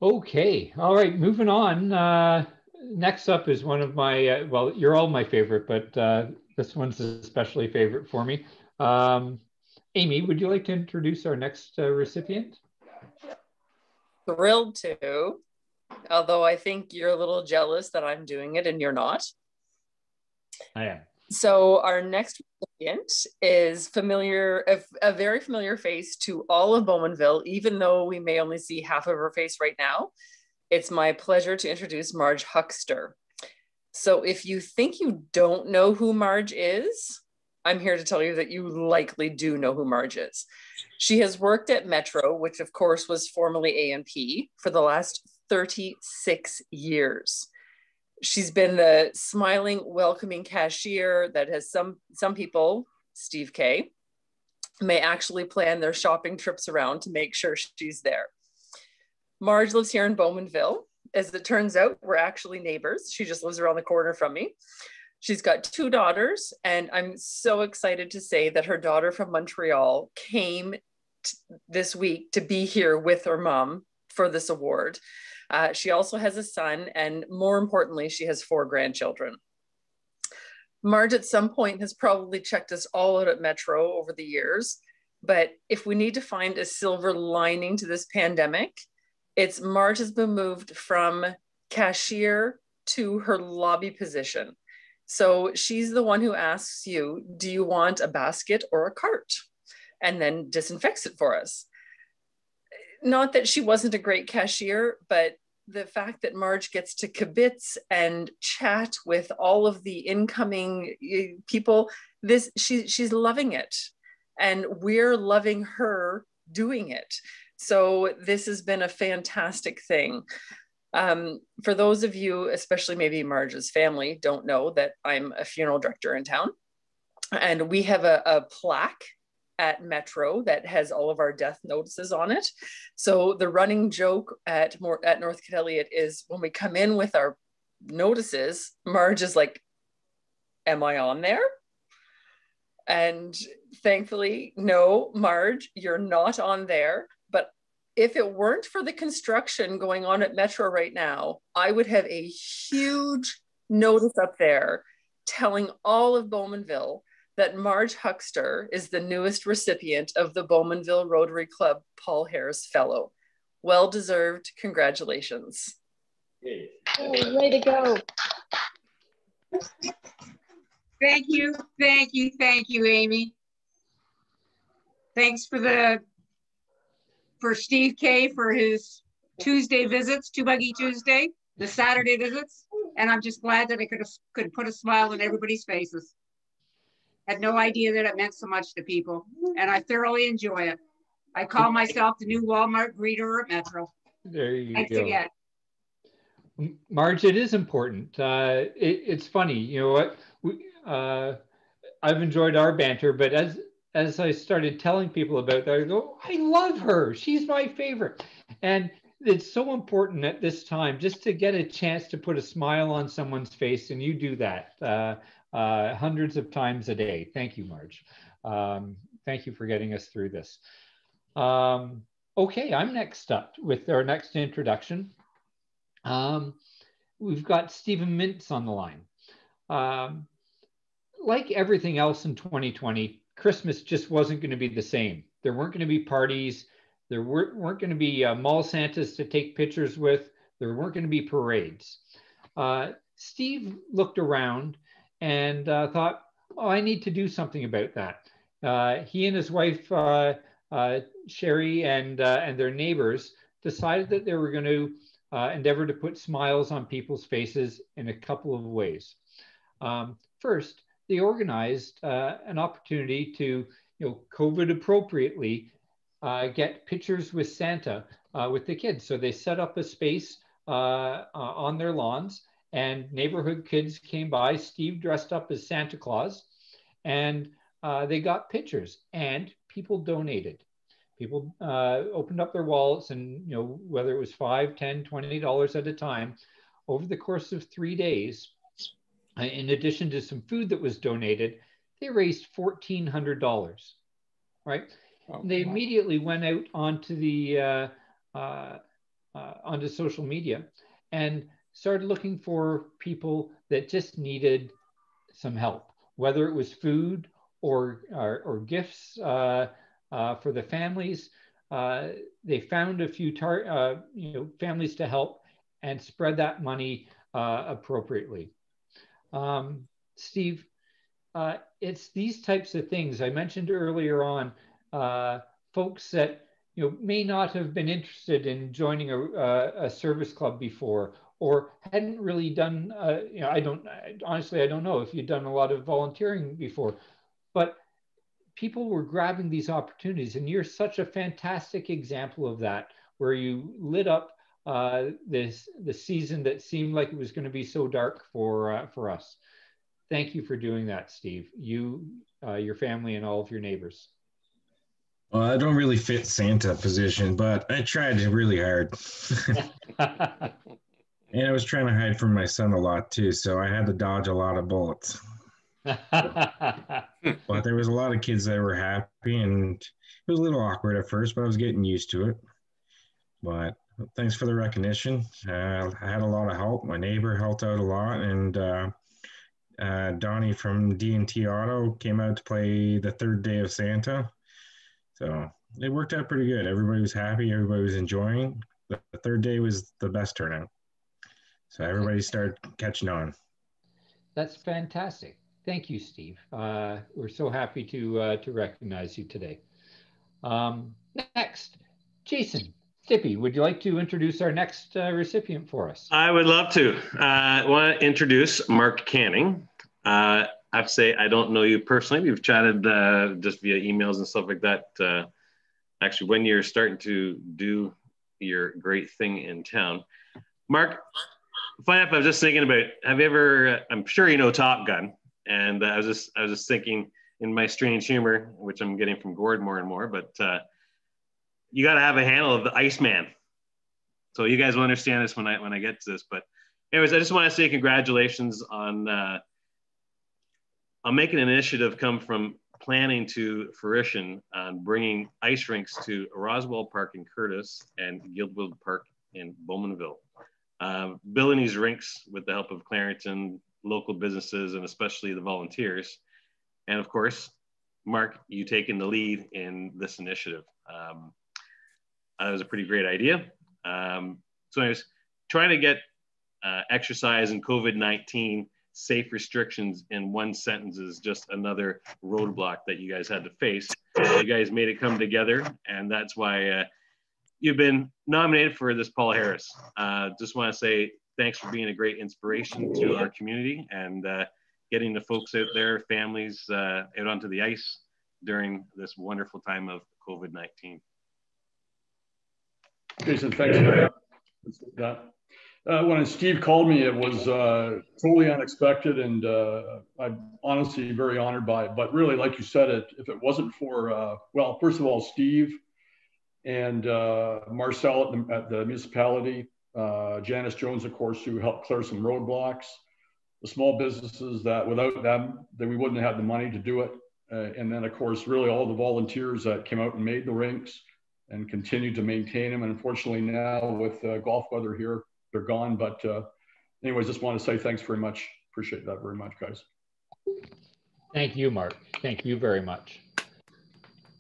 Okay, all right, moving on. Uh, next up is one of my uh, well, you're all my favorite, but uh, this one's especially favorite for me. Um, Amy, would you like to introduce our next uh, recipient? Thrilled to, although I think you're a little jealous that I'm doing it and you're not. I am. So our next recipient is familiar, a, a, very familiar face to all of Bowmanville, even though we may only see half of her face right now. It's my pleasure to introduce Marj Huxter. So if you think you don't know who Marj is, I'm here to tell you that you likely do know who Marj is. She has worked at Metro, which of course was formerly A&P, for the last 36 years. She's been the smiling, welcoming cashier that has some, some people, Steve K, may actually plan their shopping trips around to make sure she's there. Marj lives here in Bowmanville. As it turns out, we're actually neighbors. She just lives around the corner from me. She's got two daughters, and I'm so excited to say that her daughter from Montreal came this week to be here with her mom for this award. Uh, she also has a son, and more importantly, she has four grandchildren. Marj at some point has probably checked us all out at Metro over the years, but if we need to find a silver lining to this pandemic, it's Marj has been moved from cashier to her lobby position So she's the one who asks you, do you want a basket or a cart? And then disinfects it for us. Not that she wasn't a great cashier, but the fact that Marj gets to kibitz and chat with all of the incoming eh, people, this she she's loving it. And we're loving her doing it. So this has been a fantastic thing. Um, for those of you, especially maybe Marj's family, don't know that I'm a funeral director in town. And we have a, a plaque at Metro that has all of our death notices on it. So the running joke at more at Northcutt Elliott is when we come in with our notices, Marj is like, "Am I on there?" And thankfully, no, Marj, you're not on there if it weren't for the construction going on at Metro right now, I would have a huge notice up there telling all of Bowmanville that Marj Huxter is the newest recipient of the Bowmanville Rotary Club Paul Harris Fellow. Well deserved. Congratulations. Oh, way to go. Thank you, thank you, thank you, Amy. Thanks for the for Steve K for his Tuesday visits, Two Buggy Tuesday, the Saturday visits. And I'm just glad that I could have could put a smile on everybody's faces. Had no idea that it meant so much to people. And I thoroughly enjoy it. I call myself the new Walmart greeter at Metro. There you Thanks go. again. Marj, it is important. Uh, it, it's funny, you know what? We, uh, I've enjoyed our banter, but as as I started telling people about that, I go, I love her. She's my favorite. And it's so important at this time just to get a chance to put a smile on someone's face. And you do that uh, uh, hundreds of times a day. Thank you, Marj. Um, thank you for getting us through this. Um, okay, I'm next up with our next introduction. Um, we've got Stephen Mintz on the line. Um, like everything else in 2020, Christmas just wasn't going to be the same. There weren't going to be parties. There weren't, weren't going to be uh, mall Santas to take pictures with. There weren't going to be parades. Uh, Steve looked around and uh, thought, oh, I need to do something about that. Uh, he and his wife, uh, uh, Sherry, and, and their neighbors decided that they were going to endeavor to put smiles on people's faces in a couple of ways. Um, first, they organized uh, an opportunity to, you know, COVID appropriately uh, get pictures with Santa uh, with the kids. So they set up a space uh, uh, on their lawns and neighborhood kids came by. Steve dressed up as Santa Claus and uh, they got pictures and people donated. People opened up their wallets and, you know, whether it was five, ten, twenty dollars at a time, over the course of three days, uh, in addition to some food that was donated, they raised $1,400, right? Oh, they wow. immediately went out onto the, uh, uh, uh, onto social media and started looking for people that just needed some help, whether it was food or, or, or gifts uh, uh, for the families. Uh, they found a few tar- you know, families to help and spread that money appropriately. Um, Steve, uh, it's these types of things I mentioned earlier on. Uh, folks that you know may not have been interested in joining a, a, a service club before, or hadn't really done. Uh, you know, I don't honestly, I don't know if you'd done a lot of volunteering before, but people were grabbing these opportunities, and you're such a fantastic example of that, where you lit up uh, this the season that seemed like it was going to be so dark for uh, for us. Thank you for doing that, Steve. You, uh, your family, and all of your neighbors. Well, I don't really fit Santa position, but I tried really hard. and I was trying to hide from my son a lot too, so I had to dodge a lot of bullets. but there was a lot of kids that were happy, and it was a little awkward at first, but I was getting used to it. But thanks for the recognition. Uh, I had a lot of help. My neighbor helped out a lot, and uh, uh, Donnie from D&T Auto came out to play the third day of Santa. So it worked out pretty good. Everybody was happy. Everybody was enjoying. The, third day was the best turnout. So everybody started catching on. That's fantastic. Thank you, Steve. Uh, we're so happy to uh, to recognize you today. Um, next, Jason Stippy, would you like to introduce our next uh, recipient for us? I would love to. Uh, I want to introduce Mark Canning. Uh, I have to say, I don't know you personally. We've chatted uh, just via emails and stuff like that. Uh, actually, when you're starting to do your great thing in town, Mark, funny enough, I was just thinking about. Have you ever? I'm sure you know Top Gun, and I was just I was just thinking in my strange humor, which I'm getting from Gord more and more, but uh, you got to have a handle of the Iceman. So you guys will understand this when I when I get to this. But anyways, I just want to say congratulations on uh, on making an initiative come from planning to fruition on bringing ice rinks to Roswell Park in Courtice and Guildwood Park in Bowmanville. Uh, building these rinks with the help of Clarington, local businesses, and especially the volunteers. And of course, Mark, you taking the lead in this initiative. Um, uh, it was a pretty great idea. Um, so anyways, trying to get uh, exercise and COVID-19 safe restrictions in one sentence is just another roadblock that you guys had to face. You guys made it come together, and that's why uh, you've been nominated for this Paul Harris. Uh, just want to say thanks for being a great inspiration to our community and uh, getting the folks out there, families uh, out onto the ice during this wonderful time of COVID-19. Jason, thanks for that. Uh, when Steve called me, it was uh, totally unexpected, and uh, I'm honestly very honored by it. But really, like you said, it if it wasn't for uh, well, first of all, Steve and uh, Marcel at the, at the municipality, uh, Janice Jones, of course, who helped clear some roadblocks, the small businesses that without them, that we wouldn't have the money to do it, and then of course, really all the volunteers that came out and made the rinks and continue to maintain them. And unfortunately, now with uh, golf weather here, they're gone. But uh, anyways, just want to say thanks very much. Appreciate that very much, guys. Thank you, Mark. Thank you very much.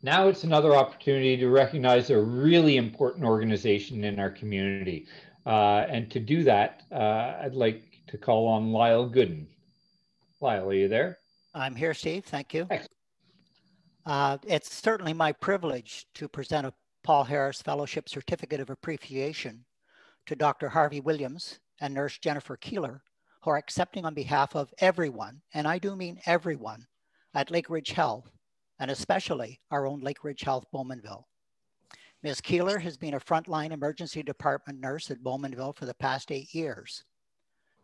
Now it's another opportunity to recognize a really important organization in our community. Uh, and to do that, uh, I'd like to call on Lyle Gooden. Lyle, are you there? I'm here, Steve. Thank you. Uh, it's certainly my privilege to present a Paul Harris Fellowship Certificate of Appreciation to Dr. Harvey Williams and Nurse Jennifer Keeler, who are accepting on behalf of everyone, and I do mean everyone, at Lakeridge Health, and especially our own Lakeridge Health Bowmanville. Ms. Keeler has been a frontline emergency department nurse at Bowmanville for the past eight years.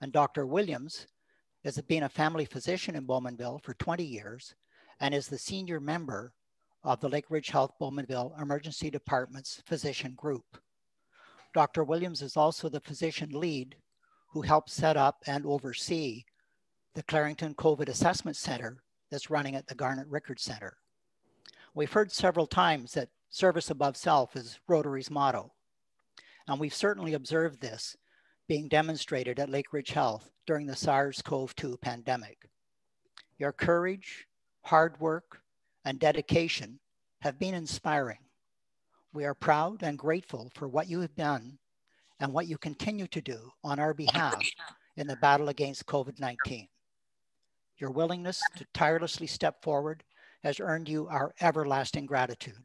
And Dr. Williams has been a family physician in Bowmanville for 20 years and is the senior member of the Lakeridge Health Bowmanville Emergency Department's physician group. Dr. Williams is also the physician lead who helped set up and oversee the Clarington COVID Assessment Center that's running at the Garnet Rickard Center. We've heard several times that service above self is Rotary's motto. And we've certainly observed this being demonstrated at Lakeridge Health during the SARS-CoV-2 pandemic. Your courage, hard work, and dedication have been inspiring. We are proud and grateful for what you have done and what you continue to do on our behalf in the battle against COVID 19. Your willingness to tirelessly step forward has earned you our everlasting gratitude.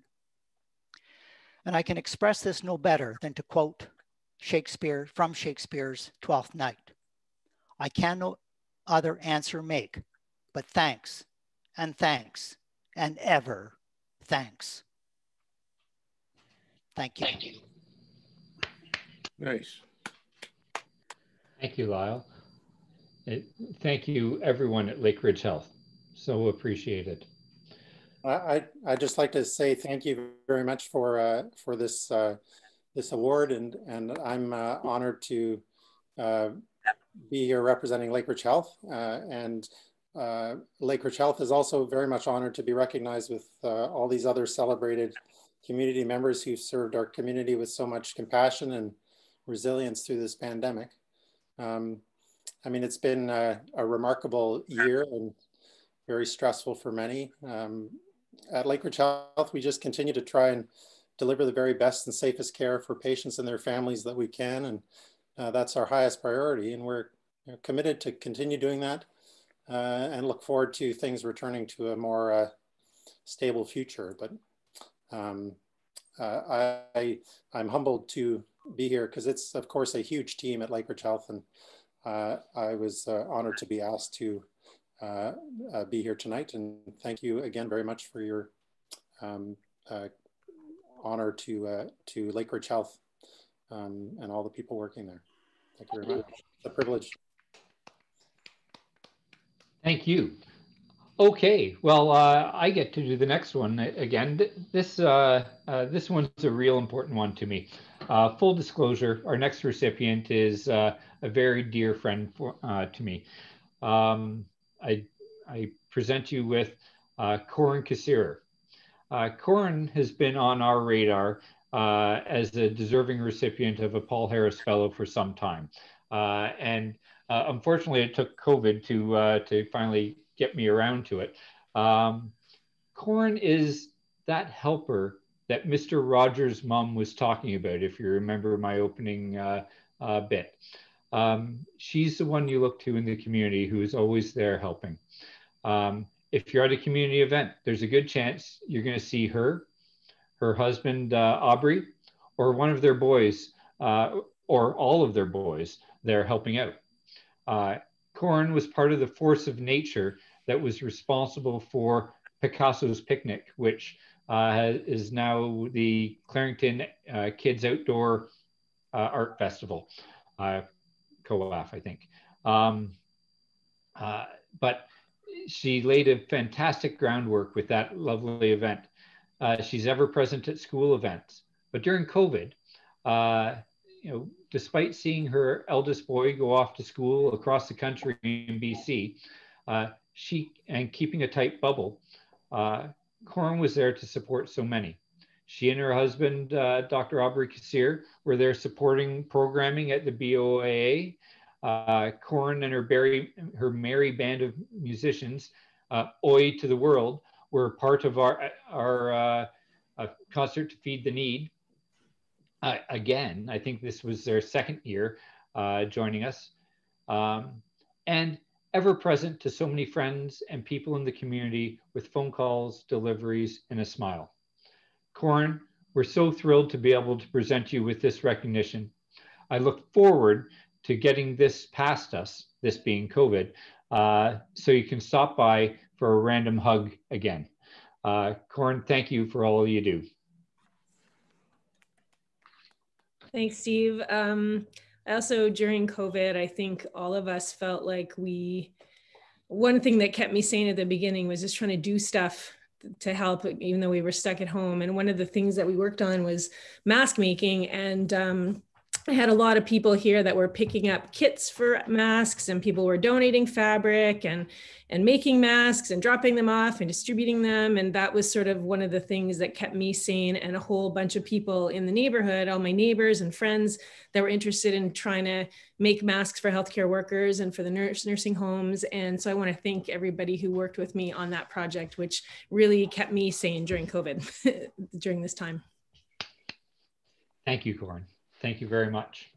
And I can express this no better than to quote Shakespeare from Shakespeare's Twelfth Night I can no other answer make, but thanks and thanks and ever thanks. Thank you. Thank you. Nice. Thank you, Lyle. It, thank you, everyone at Lakeridge Health. So appreciated. I I just like to say thank you very much for uh, for this uh, this award, and and I'm uh, honored to uh, be here representing Lakeridge Health, uh, and uh, Lakeridge Health is also very much honored to be recognized with uh, all these other celebrated community members who've served our community with so much compassion and resilience through this pandemic. Um, I mean, it's been a, a, remarkable year and very stressful for many. Um, at Lakeridge Health, we just continue to try and deliver the very best and safest care for patients and their families that we can. And uh, that's our highest priority. And we're committed to continue doing that uh, and look forward to things returning to a more uh, stable future. But um, uh, I, I'm humbled to be here because it's, of course, a huge team at Lakeridge Health, and uh, I was uh, honored to be asked to uh, be here tonight. And thank you again very much for your um, honor to to Lakeridge Health um, and all the people working there. Thank you very much. It's a privilege. Thank you. Okay, well, uh, I get to do the next one again. This uh, uh, this one's a real important one to me. Uh, full disclosure: our next recipient is uh, a very dear friend for, uh, to me. Um, I I present you with Koren Kassirer. Koren has been on our radar as a deserving recipient of a Paul Harris Fellow for some time, and unfortunately, it took COVID to to finally get me around to it. Um, Koren is that helper that Mr. Rogers' mom was talking about, if you remember my opening uh, uh, bit. Um, she's the one you look to in the community who is always there helping. Um, if you're at a community event, there's a good chance you're going to see her, her husband, uh, Aubrey, or one of their boys, uh, or all of their boys there helping out. Uh, was part of the force of nature that was responsible for Picasso's Picnic, which uh, is now the Clarington uh, Kids Outdoor uh, Art Festival, uh, COAF, I think. Um, uh, but she laid a fantastic groundwork with that lovely event. Uh, she's ever present at school events. But during COVID, you know, despite seeing her eldest boy go off to school across the country in BC, uh, she and keeping a tight bubble, uh, was there to support so many. She and her husband, uh, Dr. Aubrey Kassirer, were there supporting programming at the BOAA. Uh, and her, her merry band of musicians, uh, Oi to the World, were part of our, our uh concert to feed the need. Uh, again, I think this was their second year uh, joining us. Um, and ever present to so many friends and people in the community with phone calls, deliveries, and a smile. Koren, we're so thrilled to be able to present you with this recognition. I look forward to getting this past us, this being COVID, uh, so you can stop by for a random hug again. Uh, Koren, thank you for all you do. Thanks, Steve. Um, also during covid i think all of us felt like we one thing that kept me sane at the beginning was just trying to do stuff to help even though we were stuck at home and one of the things that we worked on was mask making and um, I had a lot of people here that were picking up kits for masks and people were donating fabric and and making masks and dropping them off and distributing them and that was sort of one of the things that kept me sane and a whole bunch of people in the neighborhood all my neighbors and friends that were interested in trying to make masks for healthcare workers and for the nurse nursing homes and so I want to thank everybody who worked with me on that project which really kept me sane during covid during this time. Thank you, Koren. Thank you very much.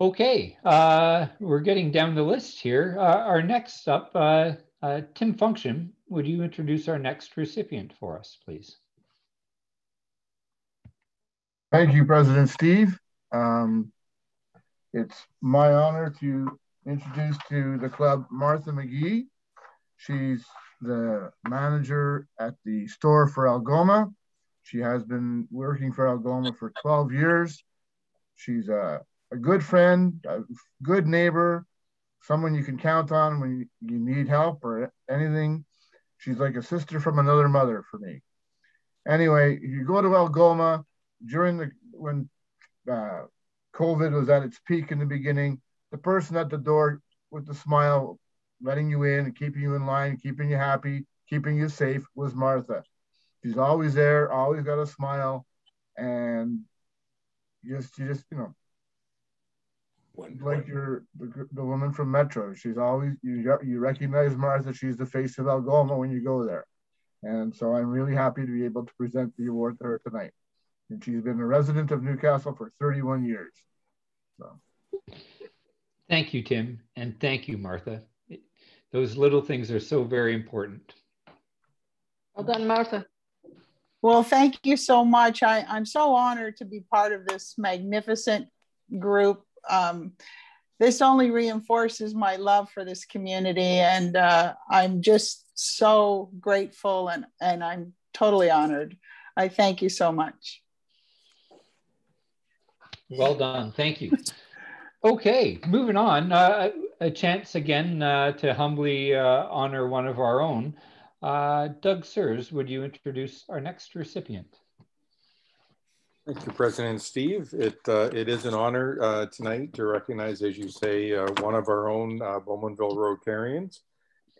Okay, uh, we're getting down the list here. Uh, our next up, uh, uh, Tim Function, would you introduce our next recipient for us, please? Thank you, President Steve. Um, it's my honor to introduce to the club Martha McGee. She's the manager at the store for Algoma. She has been working for Algoma for 12 years. She's a, a good friend, a good neighbor, someone you can count on when you need help or anything. She's like a sister from another mother for me. Anyway, you go to Algoma during the when uh, COVID was at its peak in the beginning, the person at the door with the smile, letting you in and keeping you in line, keeping you happy, keeping you safe was Martha. She's always there, always got a smile, and just you just you know, like your the, the woman from Metro. She's always you you recognize Martha. She's the face of Algoma when you go there, and so I'm really happy to be able to present the award to her tonight. And she's been a resident of Newcastle for 31 years. So. Thank you, Tim, and thank you, Martha. those little things are so very important. Well done, Martha. Well, thank you so much. I, I'm so honored to be part of this magnificent group. Um, this only reinforces my love for this community, and uh, I'm just so grateful and, and I'm totally honored. I thank you so much. Well done. Thank you. Okay, moving on. Uh, a chance again uh, to humbly uh, honor one of our own. Uh, Doug Sears, would you introduce our next recipient? Thank you, President Steve. It, uh, it is an honor uh, tonight to recognize, as you say, uh, one of our own uh, Bowmanville Rotarians.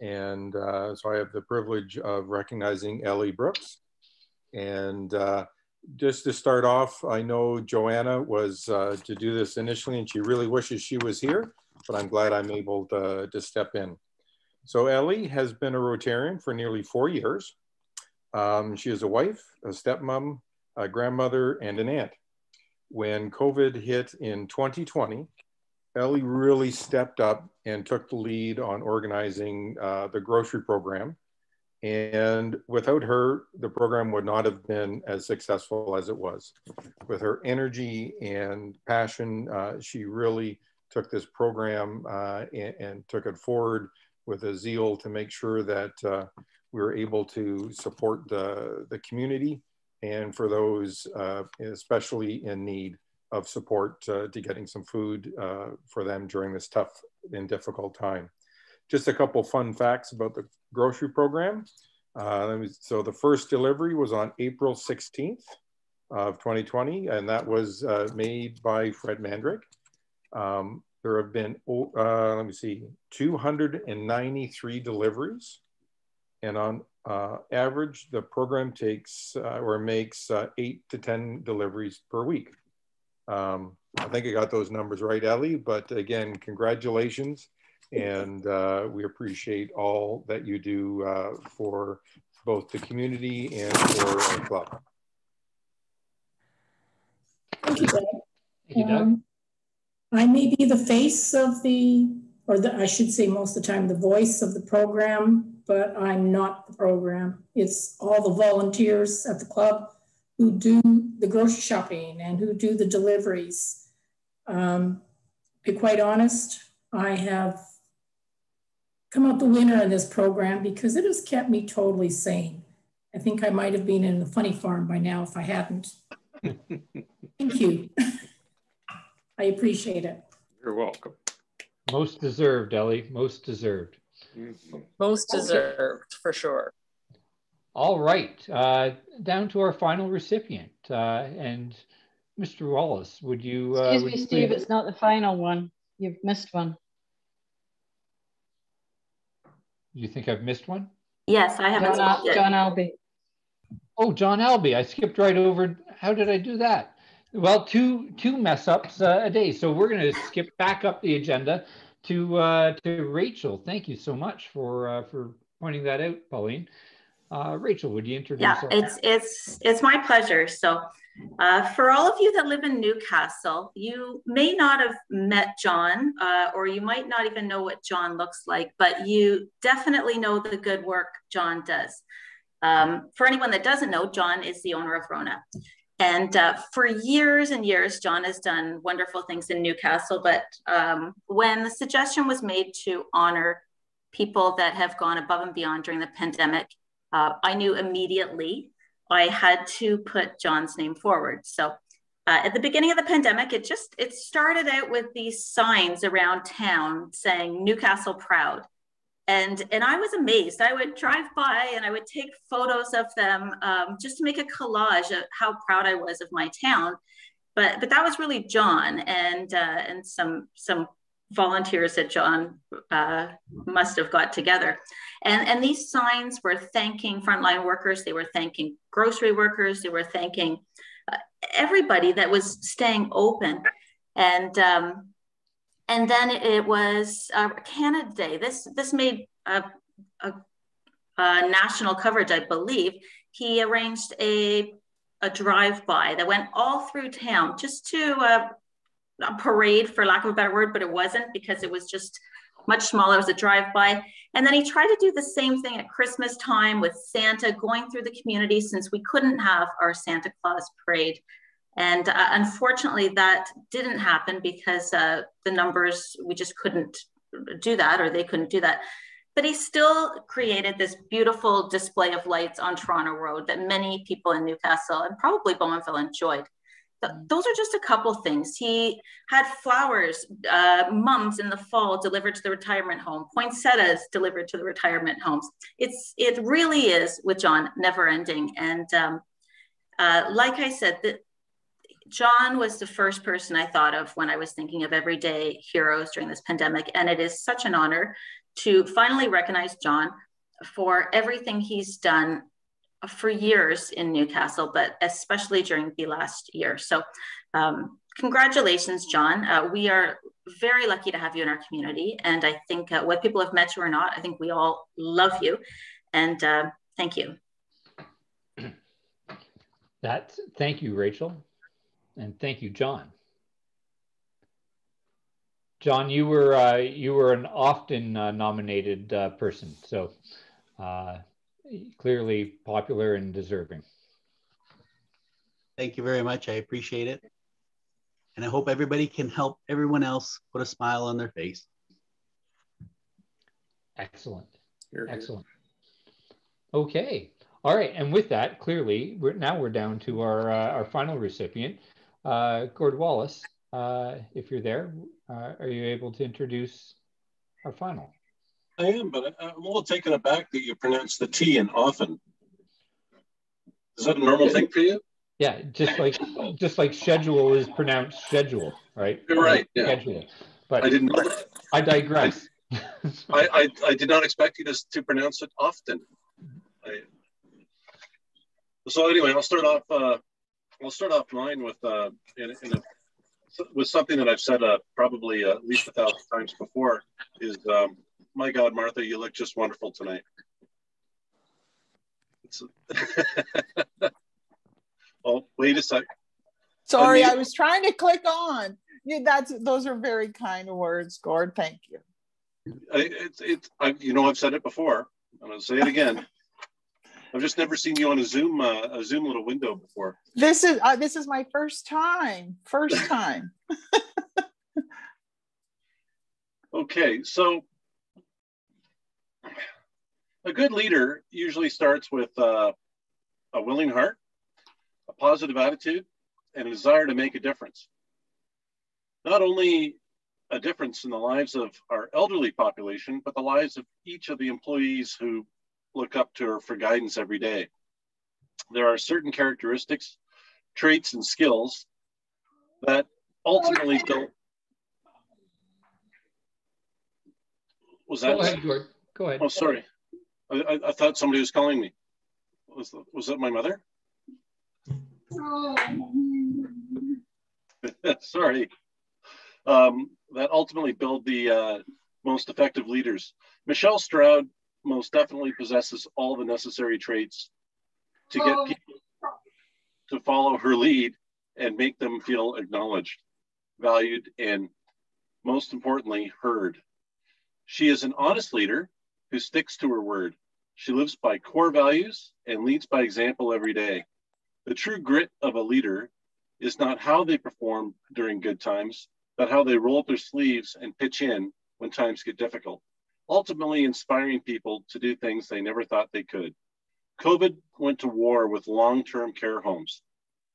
And uh, so I have the privilege of recognizing Ellie Brooks. And just to start off, I know Joanna was to do this initially and she really wishes she was here, but I'm glad I'm able to, to step in. So Ellie has been a Rotarian for nearly four years. Um, she is a wife, a stepmom, a grandmother, and an aunt. When COVID hit in 2020, Ellie really stepped up and took the lead on organizing uh, the grocery program. And without her, the program would not have been as successful as it was. With her energy and passion, uh, she really took this program uh, and, and, took it forward with a zeal to make sure that uh, we were able to support the, the community and for those uh, especially in need of support uh, to getting some food uh, for them during this tough and difficult time. Just a couple fun facts about the grocery program. Uh, so the first delivery was on April 16th of 2020, and that was made by Fred Mandrick. Um, there have been, uh, let me see, 293 deliveries. And on uh, average, the program takes uh, or makes uh, eight to 10 deliveries per week. Um, I think I got those numbers right, Ellie, but again, congratulations. And uh, we appreciate all that you do uh, for both the community and for our club. Thank you, Doug. Thank you, Doug. Um, I may be the face of the, or the, I should say most of the time, the voice of the program, but I'm not the program. It's all the volunteers at the club who do the grocery shopping and who do the deliveries. Um, to be quite honest, I have come out the winner in this program because it has kept me totally sane. I think I might have been in the funny farm by now if I hadn't. Thank you. I appreciate it. You're welcome. Most deserved, Ellie. Most deserved. Most deserved, for sure. All right. Uh, down to our final recipient. Uh, and Mr. Wallace, would you? Uh, Excuse would me, you Steve, it's not the final one. You've missed one. You think I've missed one? Yes, I haven't. John, John Albi. Oh, John Albi. I skipped right over. How did I do that? Well, two two mess ups uh, a day. So we're going to skip back up the agenda to uh, to Rachel. Thank you so much for uh, for pointing that out, Pauline. Uh, Rachel, would you introduce? Yeah, it's it's it's my pleasure. So, uh, for all of you that live in Newcastle, you may not have met John, uh, or you might not even know what John looks like, but you definitely know the good work John does. Um, for anyone that doesn't know, John is the owner of Rona. And uh, for years and years, John has done wonderful things in Newcastle. But um, when the suggestion was made to honor people that have gone above and beyond during the pandemic, uh, I knew immediately I had to put John's name forward. So uh, at the beginning of the pandemic, it just it started out with these signs around town saying Newcastle proud and and I was amazed. I would drive by and I would take photos of them um, just to make a collage of how proud I was of my town. But but that was really John and uh, and some some volunteers that John uh, must have got together. And, and these signs were thanking frontline workers, they were thanking grocery workers, they were thanking uh, everybody that was staying open. And um, and then it was uh, Canada Day. This this made a, a, a, national coverage, I believe. He arranged a a drive-by that went all through town just to uh, a parade, for lack of a better word, but it wasn't because it was just much smaller. It was a drive-by. And then he tried to do the same thing at Christmas time with Santa going through the community since we couldn't have our Santa Claus parade. And uh, unfortunately, that didn't happen because uh, the numbers, we just couldn't do that or they couldn't do that. But he still created this beautiful display of lights on Toronto Road that many people in Newcastle and probably Bowmanville enjoyed. Those are just a couple things. He had flowers, uh, mums in the fall delivered to the retirement home, poinsettias delivered to the retirement homes. It's it really is with John never ending. And um, uh, like I said, the, John was the first person I thought of when I was thinking of everyday heroes during this pandemic. And it is such an honor to finally recognize John for everything he's done for years in Newcastle, but especially during the last year. So, um, congratulations, John. Uh, we are very lucky to have you in our community. And I think uh, whether people have met you or not, I think we all love you. And uh, thank you. That, thank you, Rachel. And thank you, John. John, you were uh, you were an often uh, nominated uh, person, so uh, clearly popular and deserving. Thank you very much. I appreciate it, and I hope everybody can help everyone else put a smile on their face. Excellent, excellent. Okay, all right, and with that, clearly, we're now we're down to our uh, our final recipient. Uh, Gord Wallace, uh, if you're there, uh, are you able to introduce our final? I am, but I'm a little taken aback that you pronounce the T in often. Is that a normal thing for you? Yeah, just like just like schedule is pronounced schedule, right? You're right. Yeah. Schedule. But I didn't I digress. I, I, I did not expect you to, to pronounce it often. I, so anyway, I'll start off. Uh, I'll start off mine with uh, in, in a, with something that I've said uh, probably uh, at least a thousand times before. Is um, my God, Martha, you look just wonderful tonight. oh, wait a sec. Sorry, I was trying to click on. Yeah, that's those are very kind words, Gord. Thank you. It's it's I, you know I've said it before. I'm going to say it again. I've just never seen you on a Zoom uh, a Zoom little window before. This is uh, this is my first time. First time. okay, so a good leader usually starts with uh, a willing heart, a positive attitude, and a desire to make a difference. Not only a difference in the lives of our elderly population, but the lives of each of the employees who look up to her for guidance every day. There are certain characteristics, traits, and skills that ultimately don't. Was that? Go ahead, Gord. Go ahead. Oh, sorry. I, I, I thought somebody was calling me. Was, was that my mother? Oh. sorry. Um, that ultimately build the uh, most effective leaders. Michelle Stroud most definitely possesses all the necessary traits to get oh. people to follow her lead and make them feel acknowledged, valued, and most importantly, heard. She is an honest leader who sticks to her word. She lives by core values and leads by example every day. The true grit of a leader is not how they perform during good times, but how they roll up their sleeves and pitch in when times get difficult ultimately inspiring people to do things they never thought they could. COVID went to war with long term care homes,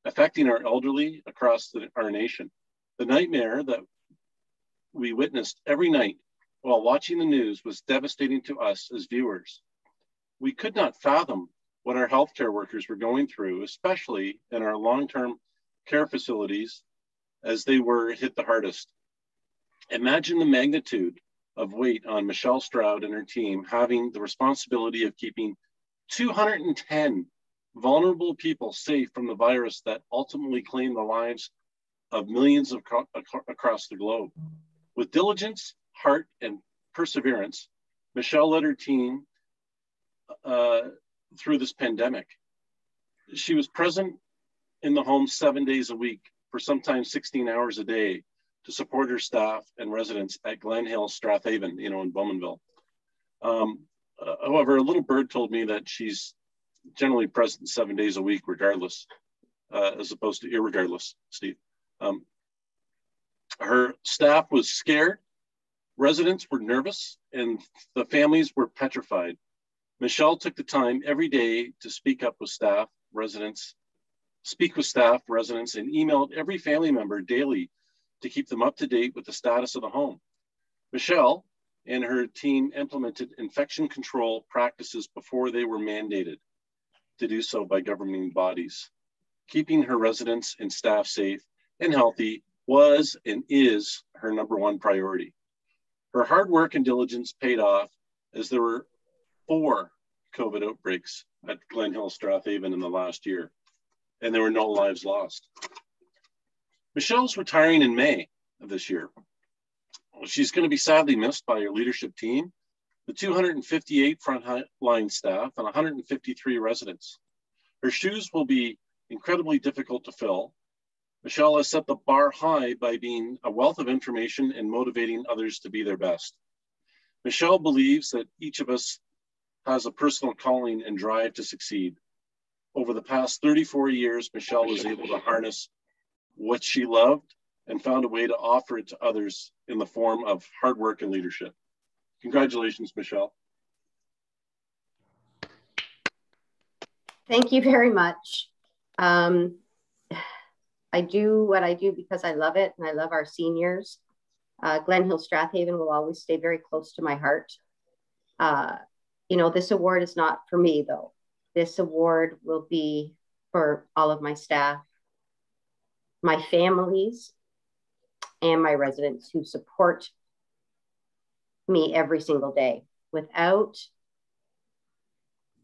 affecting our elderly across the, our nation. The nightmare that we witnessed every night while watching the news was devastating to us as viewers. We could not fathom what our healthcare workers were going through, especially in our long term care facilities as they were hit the hardest. Imagine the magnitude of weight on Michelle Stroud and her team having the responsibility of keeping 210 vulnerable people safe from the virus that ultimately claimed the lives of millions of across the globe. With diligence, heart, and perseverance, Michelle led her team uh, through this pandemic. She was present in the home seven days a week for sometimes 16 hours a day to support her staff and residents at Glen Hill Strathaven, you know, in Bowmanville. Um, uh, however, a little bird told me that she's generally present seven days a week, regardless, uh, as opposed to irregardless, Steve. Um, her staff was scared, residents were nervous, and the families were petrified. Michelle took the time every day to speak up with staff, residents, speak with staff, residents, and emailed every family member daily to keep them up to date with the status of the home. Michelle and her team implemented infection control practices before they were mandated to do so by governing bodies. Keeping her residents and staff safe and healthy was and is her number one priority. Her hard work and diligence paid off as there were four COVID outbreaks at Glen Hill Strathaven in the last year, and there were no lives lost. Michelle's retiring in May of this year. She's going to be sadly missed by her leadership team, the 258 frontline staff, and 153 residents. Her shoes will be incredibly difficult to fill. Michelle has set the bar high by being a wealth of information and motivating others to be their best. Michelle believes that each of us has a personal calling and drive to succeed. Over the past 34 years, Michelle was able to harness what she loved and found a way to offer it to others in the form of hard work and leadership. Congratulations, Michelle. Thank you very much. Um, I do what I do because I love it and I love our seniors. Uh, Glen Hill Strathaven will always stay very close to my heart. Uh, you know, this award is not for me though. This award will be for all of my staff, my families, and my residents who support me every single day. Without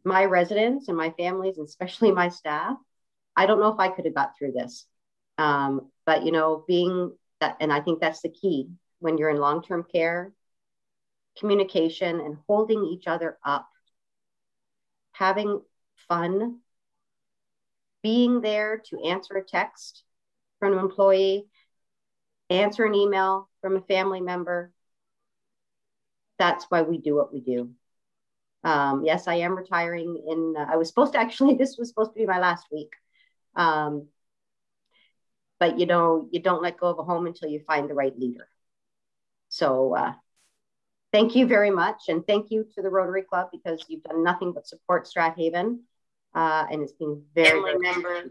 my residents and my families, and especially my staff, I don't know if I could have got through this. Um, but you know, being that, and I think that's the key when you're in long-term care, communication and holding each other up, having fun, being there to answer a text from an employee, answer an email from a family member. That's why we do what we do. Um, yes, I am retiring in, uh, I was supposed to actually, this was supposed to be my last week. Um, but you know, you don't let go of a home until you find the right leader. So uh, thank you very much. And thank you to the Rotary Club because you've done nothing but support Strathaven. Uh, and it's been very, very member.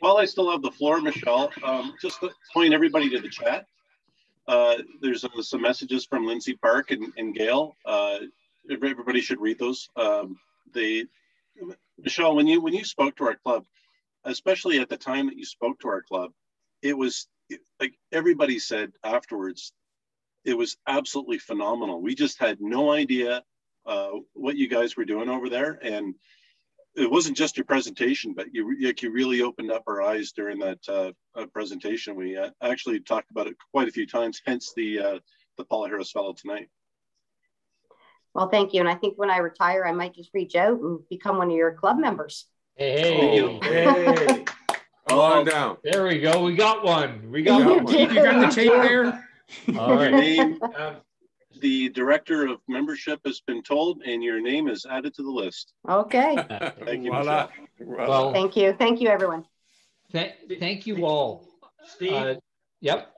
While I still have the floor, Michelle, um, just to point everybody to the chat. Uh, there's uh, some messages from Lindsey Park and, and Gail. Uh, everybody should read those. Um, they, Michelle, when you when you spoke to our club, especially at the time that you spoke to our club, it was like everybody said afterwards, it was absolutely phenomenal. We just had no idea uh, what you guys were doing over there, and it wasn't just your presentation, but you like you really opened up our eyes during that uh, uh, presentation. We uh, actually talked about it quite a few times, hence the uh, the Paul Harris Fellow tonight. Well, thank you, and I think when I retire, I might just reach out and become one of your club members. Hey, oh, hey. Come on down. There we go. We got one. We got you one. You got the tape there? All right. Name, uh, the director of membership has been told, and your name is added to the list. Okay. Thank you. Voila. Well, Thank you. Thank you, everyone. th thank you all. Steve? Uh, yep.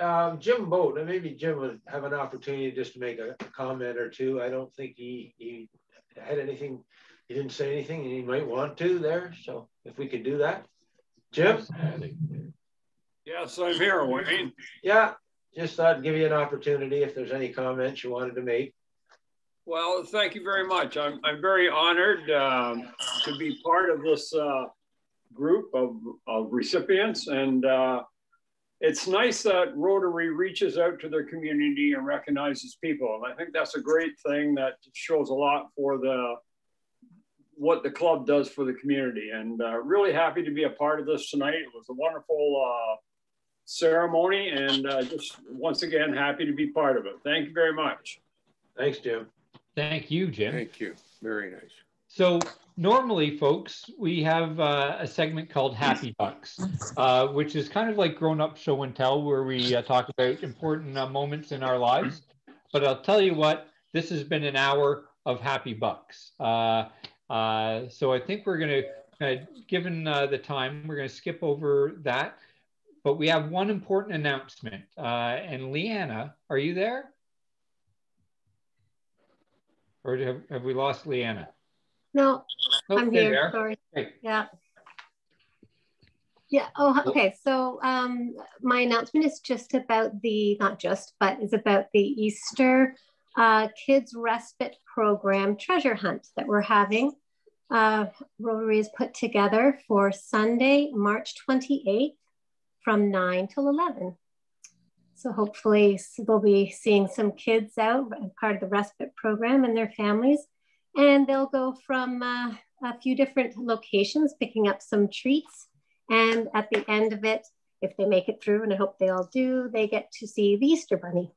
Um, Jim Boate, maybe Jim would have an opportunity just to make a, a comment or two. I don't think he, he had anything, he didn't say anything and he might want to there. So if we could do that. Jim? Yes, I'm here, Wayne. Yeah, just thought I'd give you an opportunity if there's any comments you wanted to make. Well, thank you very much. I'm, I'm very honored um, to be part of this uh, group of, of recipients. And uh, it's nice that Rotary reaches out to their community and recognizes people. And I think that's a great thing that shows a lot for the what the club does for the community. And uh, really happy to be a part of this tonight. It was a wonderful uh, ceremony and uh, just once again, happy to be part of it. Thank you very much. Thanks, Jim. Thank you, Jim. Thank you. Very nice. so normally, folks, we have uh, a segment called Happy Bucks, uh, which is kind of like grown-up show and tell, where we uh, talk about important uh, moments in our lives. But I'll tell you what, this has been an hour of Happy Bucks. Uh, uh, so I think we're going to, given the time, we're going to skip over that. But we have one important announcement. and Leanna, are you there? Or have, have we lost Leanna? No, oh, I'm here. Sorry. Great. Yeah. Yeah. Oh, okay. So um, my announcement is just about the, not just, but is about the Easter uh, Kids Respite Program treasure hunt that we're having. Uh, Rotary is put together for Sunday, March 28th from 9 till 11. So hopefully we'll be seeing some kids out part of the respite program and their families and they'll go from uh, a few different locations, picking up some treats. And at the end of it, if they make it through, and I hope they all do, they get to see the Easter Bunny.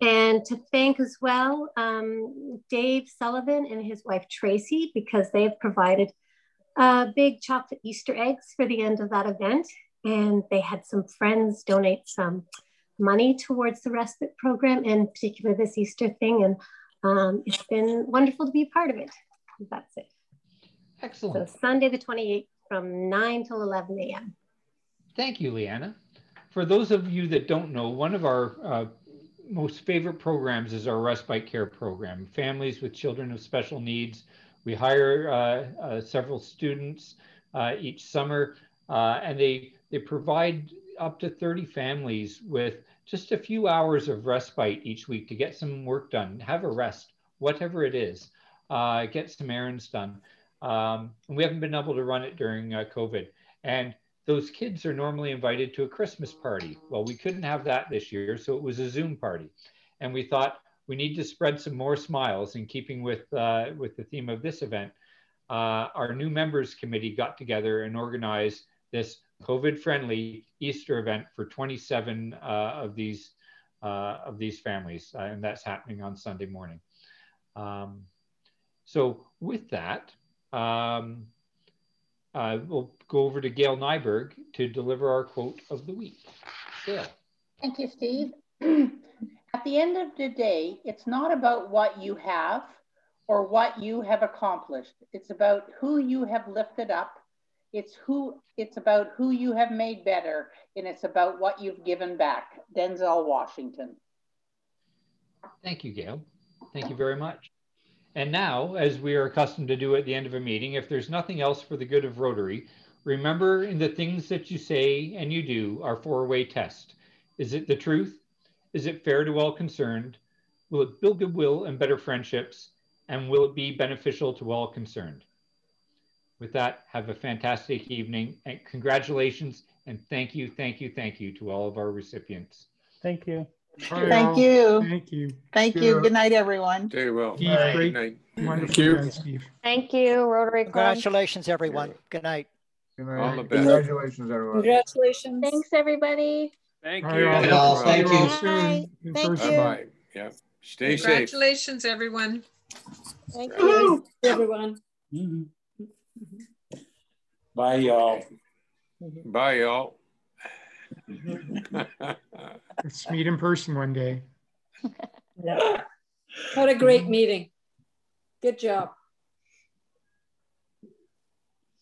And to thank as well um, Dave Sullivan and his wife Tracy, because they've provided uh, big chocolate Easter eggs for the end of that event. And they had some friends donate some money towards the respite program, and particularly this Easter thing. And um, it's been wonderful to be a part of it. That's it. Excellent. So Sunday the 28th from 9 till 11 a.m. Thank you, Leanna. For those of you that don't know, one of our uh, most favorite programs is our respite care program. Families with children of special needs. We hire uh, uh, several students uh, each summer, uh, and they they provide up to 30 families with just a few hours of respite each week to get some work done, have a rest, whatever it is, uh, get some errands done. Um, and we haven't been able to run it during uh, COVID. And those kids are normally invited to a Christmas party. Well, we couldn't have that this year, so it was a Zoom party. And we thought we need to spread some more smiles in keeping with, uh, with the theme of this event. Uh, our new members committee got together and organized this COVID friendly Easter event for 27 uh, of these uh, of these families, uh, and that's happening on Sunday morning. Um, so with that, um, we'll go over to Gail Nyberg to deliver our quote of the week. Gail. Thank you, Steve. At the end of the day, it's not about what you have or what you have accomplished. It's about who you have lifted up it's who it's about who you have made better, and it's about what you've given back. Denzel Washington. Thank you, Gail. Thank you very much. And now, as we are accustomed to do at the end of a meeting, if there's nothing else for the good of Rotary, remember in the things that you say and you do our four-way test. Is it the truth? Is it fair to all concerned? Will it build goodwill and better friendships? And will it be beneficial to all concerned? With that, have a fantastic evening and congratulations and thank you, thank you, thank you to all of our recipients. Thank you. Thank you. Thank you. Thank you. Good night, everyone. Very well. Steve, Good great. night. Thank you. guy, Steve. Thank you, Rotary Club. Congratulations, everyone. Good night. Good All night. the best. Congratulations, everyone. Congratulations. Thanks, everybody. Thank Bye, you. all. all. Thank you. Bye. Thank you. Bye-bye. Yeah. Stay safe. Congratulations, everyone. Thank you. Everyone. Mm-hmm. Bye, y'all. Mm-hmm. Bye, y'all. Let's meet in person one day. Yeah. What a great meeting. Good job.